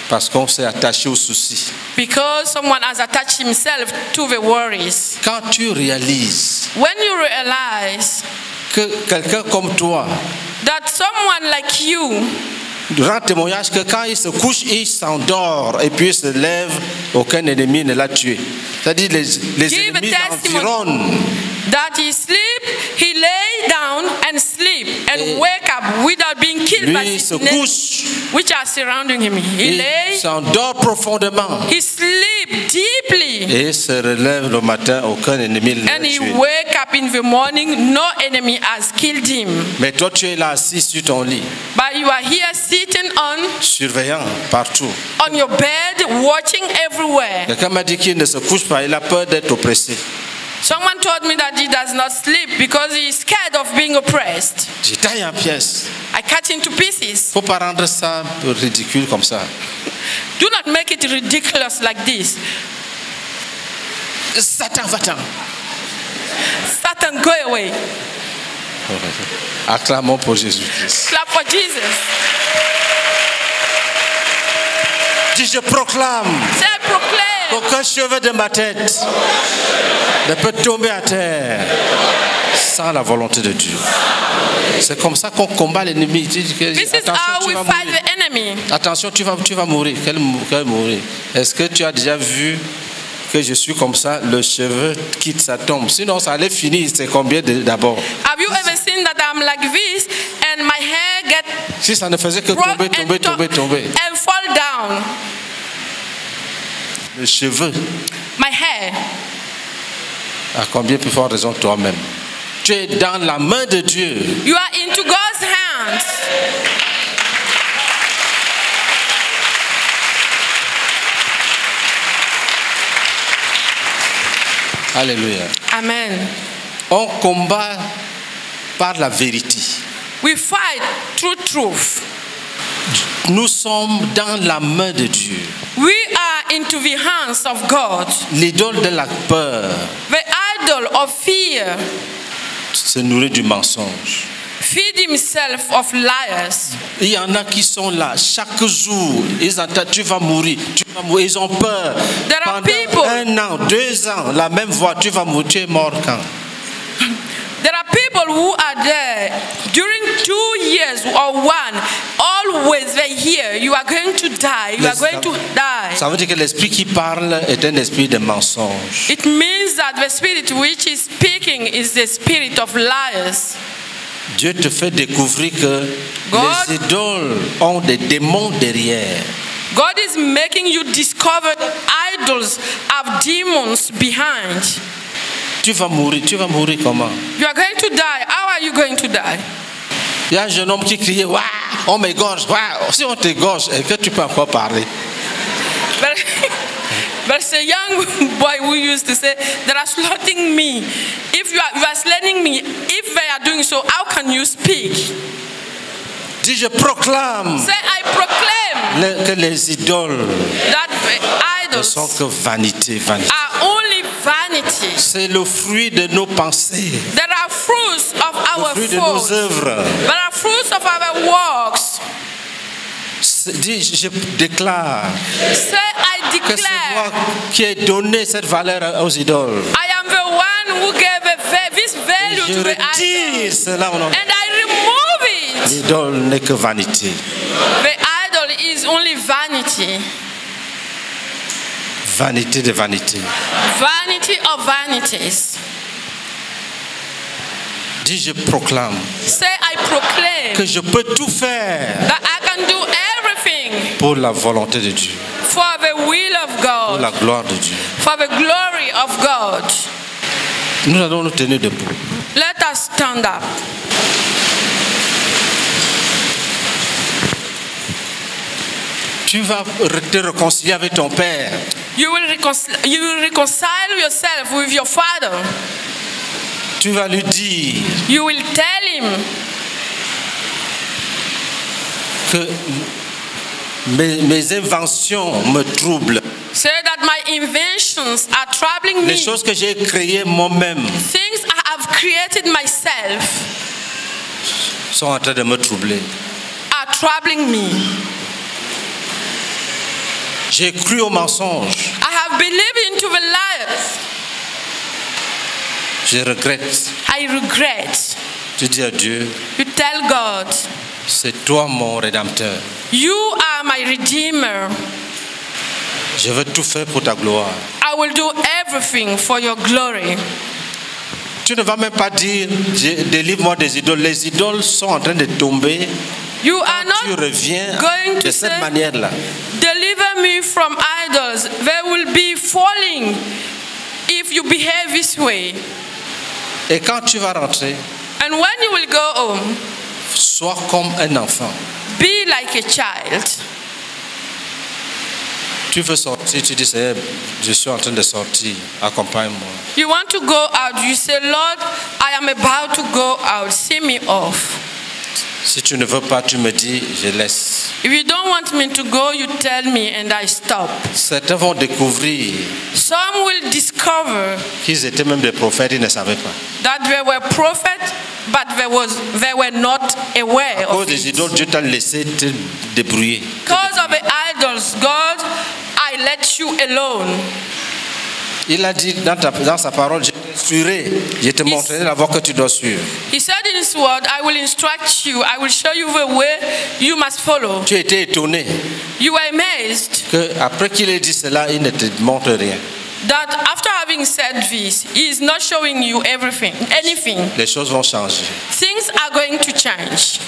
Speaker 1: parce qu'on s'est attaché aux soucis.
Speaker 2: because someone has attached himself to the worries.
Speaker 1: Quand tu réalises
Speaker 2: When you realize
Speaker 1: que quelqu'un comme toi
Speaker 2: that someone like you
Speaker 1: rend témoignage que quand il se couche, il s'endort et puis il se lève, aucun ennemi ne l'a tué. C'est-à-dire les, les
Speaker 2: Give
Speaker 1: ennemis l'environnent.
Speaker 2: that he sleep, he lay down and sleep and
Speaker 1: Et
Speaker 2: wake up without being killed by
Speaker 1: Lui, se
Speaker 2: his enemies,
Speaker 1: couche,
Speaker 2: which are surrounding him. He
Speaker 1: il
Speaker 2: lay,
Speaker 1: s'endort profondément
Speaker 2: he sleep deeply,
Speaker 1: et il se relève le matin, aucun ennemi ne l'a
Speaker 2: and he
Speaker 1: tué.
Speaker 2: wake up in the morning. No enemy has killed him.
Speaker 1: Mais toi, tu es là assis sur ton lit,
Speaker 2: But you are here sitting on
Speaker 1: surveillant partout.
Speaker 2: on your bed, watching everywhere.
Speaker 1: Quelqu'un m'a dit qu'il ne se couche pas, il a peur d'être oppressé.
Speaker 2: Someone told me that he does not sleep because he is scared of being oppressed.
Speaker 1: J'ai taillé en pièces.
Speaker 2: I cut into pieces.
Speaker 1: faut pas rendre ça ridicule comme ça.
Speaker 2: Do not make it ridiculous like this.
Speaker 1: Satan, va-t'en.
Speaker 2: Satan, go away.
Speaker 1: Acclamons pour Jésus-Christ.
Speaker 2: Clap for Jesus.
Speaker 1: Dis, je proclame
Speaker 2: Say, I proclaim
Speaker 1: qu'aucun cheveu de ma tête ne peut tomber à terre sans la volonté de Dieu. C'est comme ça qu'on combat l'ennemi. Attention, tu vas mourir. Attention, tu vas, tu vas mourir. Quel, mou- quel mourir? Est-ce que tu as déjà vu que je suis comme ça, le cheveu quitte sa tombe Sinon, ça allait finir. C'est combien d'abord?
Speaker 2: Have you ever seen that I'm like this and my hair get
Speaker 1: Si ça ne faisait que tomber, tomber, tomber, tomber.
Speaker 2: and fall down?
Speaker 1: Le cheveu
Speaker 2: My hair.
Speaker 1: a combien plus fort raison toi-même? Tu es dans la main de Dieu.
Speaker 2: You are into God's hands.
Speaker 1: Alléluia.
Speaker 2: Amen.
Speaker 1: On combat par la vérité.
Speaker 2: We fight through truth.
Speaker 1: Nous sommes dans la main de Dieu.
Speaker 2: We are into the hands of God.
Speaker 1: L'idole de la peur
Speaker 2: The idol of fear
Speaker 1: se nourrit du mensonge.
Speaker 2: feed himself of liars.
Speaker 1: Il y en a qui sont là chaque jour. Ils entendent, tu vas mourir, tu vas mourir. Ils ont peur.
Speaker 2: There are
Speaker 1: Pendant
Speaker 2: people-
Speaker 1: un an, deux ans, la même voix, tu vas mourir, tu es mort quand?
Speaker 2: There are people who are there during two years or one, always they hear you are going to die, you are going to die.
Speaker 1: Ça veut dire que l'esprit qui parle est un esprit de mensonge.
Speaker 2: It means that the spirit which is speaking is the spirit of liars.
Speaker 1: Dieu te fait découvrir que
Speaker 2: God-
Speaker 1: les idoles ont des démons derrière.
Speaker 2: God is making you discover idols have demons behind.
Speaker 1: Tu vas mourir, tu vas mourir comment?
Speaker 2: You are going to die. How are you going to die?
Speaker 1: Il y a un jeune homme qui criait Waouh, on m'égorge, waouh. Si on t'égorge, est-ce que tu peux encore parler?
Speaker 2: But, (laughs) but it's a young (laughs) boy who used to say, They are slaughtering me. If you are, you are slaying me, if they are doing so, how can you speak?
Speaker 1: Dis, je proclame
Speaker 2: Say, I proclaim
Speaker 1: le- que les idoles
Speaker 2: that the
Speaker 1: ne
Speaker 2: idols
Speaker 1: sont que vanité, vanité.
Speaker 2: are.
Speaker 1: C'est le fruit de nos pensées,
Speaker 2: There are fruits of
Speaker 1: le
Speaker 2: our
Speaker 1: fruit de nos œuvres.
Speaker 2: There are fruits of our works.
Speaker 1: Dis, je déclare
Speaker 2: Say, I
Speaker 1: que c'est moi
Speaker 2: declare,
Speaker 1: qui ai donné cette valeur aux idoles.
Speaker 2: I am the one who gave a this value
Speaker 1: Je
Speaker 2: to the
Speaker 1: retire
Speaker 2: idol.
Speaker 1: cela au nom.
Speaker 2: And I remove it.
Speaker 1: L'idole n'est que vanité.
Speaker 2: The idol is only vanity.
Speaker 1: Vanité de vanité.
Speaker 2: Vanity of vanities.
Speaker 1: Dis, je proclame
Speaker 2: Say, I proclaim
Speaker 1: que je peux tout faire
Speaker 2: that I can do everything
Speaker 1: pour la volonté de Dieu,
Speaker 2: for the will of
Speaker 1: pour
Speaker 2: God,
Speaker 1: la gloire de Dieu.
Speaker 2: for the glory of God.
Speaker 1: Nous allons nous tenir debout.
Speaker 2: Let us stand up.
Speaker 1: Tu vas te réconcilier avec ton Père.
Speaker 2: You will, reconcile, you will reconcile yourself with your father.
Speaker 1: Tu vas lui dire
Speaker 2: You will tell him
Speaker 1: que mes, mes inventions me troublent.
Speaker 2: Say that my inventions are troubling me.
Speaker 1: Les choses que j'ai créées moi-même
Speaker 2: Things I have created myself
Speaker 1: sont en train de me troubler.
Speaker 2: are troubling me.
Speaker 1: J'ai cru au mensonge.
Speaker 2: I have believed into the lies.
Speaker 1: Je regrette.
Speaker 2: I regret.
Speaker 1: Tu dis à Dieu,
Speaker 2: You tell God,
Speaker 1: c'est toi mon rédempteur.
Speaker 2: You are my Redeemer.
Speaker 1: Je veux tout faire pour ta gloire.
Speaker 2: I will do everything for your glory.
Speaker 1: Tu ne vas même pas dire, délivre-moi des idoles. Les idoles sont en train de tomber.
Speaker 2: You are
Speaker 1: Tu
Speaker 2: not
Speaker 1: reviens
Speaker 2: going
Speaker 1: de
Speaker 2: to
Speaker 1: cette manière-là.
Speaker 2: Deliver me from idols. They will be falling if you behave this way.
Speaker 1: Et quand tu vas rentrer,
Speaker 2: And when you will go home,
Speaker 1: sois comme un enfant.
Speaker 2: be like a child.
Speaker 1: Tu veux sortir, tu dis, Seigneur, je suis en train de sortir, accompagne-moi.
Speaker 2: You want to go out, you say, Lord, I am about to go out. See me off.
Speaker 1: Si tu ne veux pas, tu me dis, je laisse.
Speaker 2: If you don't want me to go, you tell me and I stop.
Speaker 1: Certains vont découvrir
Speaker 2: Some will discover
Speaker 1: qu'ils étaient même des prophètes, ils ne savaient pas.
Speaker 2: that they were prophets, but they, was, they were not aware
Speaker 1: À cause
Speaker 2: of
Speaker 1: des
Speaker 2: it.
Speaker 1: idoles, Dieu t'a laissé te débrouiller.
Speaker 2: Because of the idols, God, I let you alone.
Speaker 1: Il a dit dans, ta- dans sa parole, je t'instruirai, je te montrerai la voie que tu dois suivre.
Speaker 2: He said in His word, I will instruct you, I will show you the way you must follow.
Speaker 1: Tu étais étonné
Speaker 2: You were amazed
Speaker 1: que après qu'il ait dit cela, il ne te montre rien.
Speaker 2: that after having said this, He is not showing you everything, anything.
Speaker 1: Les choses vont changer.
Speaker 2: Things are going to change.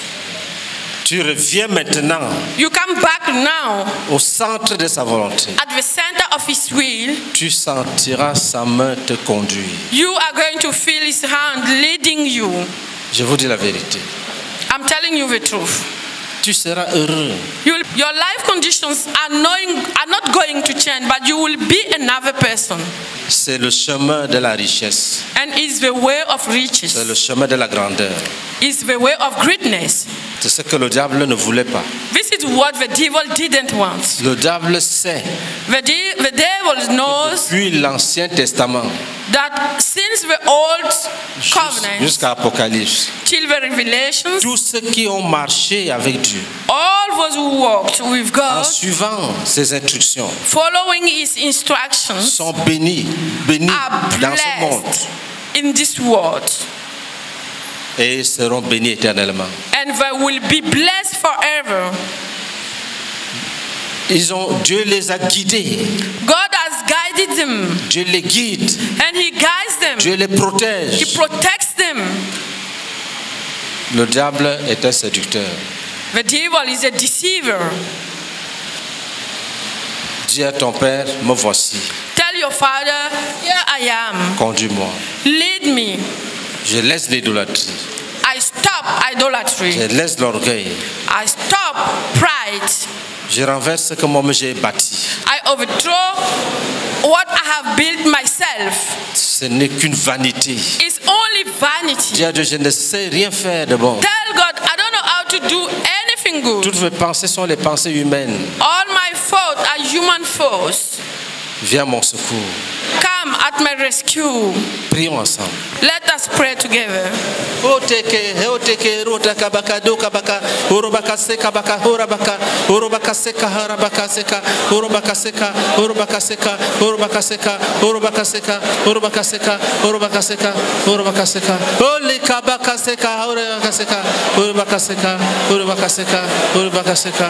Speaker 1: Tu reviens maintenant
Speaker 2: You come back now
Speaker 1: au centre de sa volonté.
Speaker 2: at the center of His will.
Speaker 1: Tu sentiras sa main te conduire.
Speaker 2: You are going to feel His hand leading you.
Speaker 1: Je vous dis la vérité.
Speaker 2: I'm telling you the truth.
Speaker 1: Tu seras heureux.
Speaker 2: You'll, your life conditions are, knowing, are not going to change, but you will be another person.
Speaker 1: C'est le chemin de la richesse.
Speaker 2: And it's the way of
Speaker 1: C'est
Speaker 2: riches,
Speaker 1: le chemin de la grandeur.
Speaker 2: it's the way of greatness.
Speaker 1: C'est ce que le diable ne voulait pas.
Speaker 2: This is what the devil didn't want.
Speaker 1: Le diable sait,
Speaker 2: The, de- the devil knows
Speaker 1: puis l'Ancien Testament,
Speaker 2: that since the old covenant
Speaker 1: jusqu'à Apocalypse,
Speaker 2: till the revelations,
Speaker 1: tous ceux qui ont marché avec Dieu,
Speaker 2: all those who walked with
Speaker 1: en
Speaker 2: God,
Speaker 1: suivant ses instructions,
Speaker 2: following his instructions,
Speaker 1: sont bénis, dans ce monde
Speaker 2: in this world.
Speaker 1: et seront bénis éternellement.
Speaker 2: And they will be blessed forever.
Speaker 1: Ils ont, Dieu les a guidés,
Speaker 2: God has guided them
Speaker 1: Dieu les guide,
Speaker 2: and He guides them.
Speaker 1: Dieu les
Speaker 2: He
Speaker 1: protège.
Speaker 2: protects them.
Speaker 1: Le diable est un séducteur.
Speaker 2: The devil is a deceiver.
Speaker 1: Dis à ton père, me voici,
Speaker 2: Tell your father, Here I am.
Speaker 1: conduis-moi.
Speaker 2: Lead me.
Speaker 1: Je laisse l'idolâtrie,
Speaker 2: I stop idolatry.
Speaker 1: je laisse l'orgueil,
Speaker 2: I stop pride.
Speaker 1: je renverse ce que moi-même j'ai bâti.
Speaker 2: I overthrow what I have built myself.
Speaker 1: Ce n'est qu'une vanité.
Speaker 2: It's only vanity.
Speaker 1: Dis à Dieu, je ne sais rien faire de bon.
Speaker 2: Tell God, I don't know how to do anything good.
Speaker 1: Toutes mes pensées sont les pensées humaines.
Speaker 2: All my faults are human faults.
Speaker 1: Viens à mon secours.
Speaker 2: at my rescue.
Speaker 1: Prions ensemble.
Speaker 2: Let us pray together.
Speaker 1: Baka baka, seka baka seka seka, seka, seka, seka, seka, seka, seka, seka, kabaka seka, seka, seka, seka, seka, seka.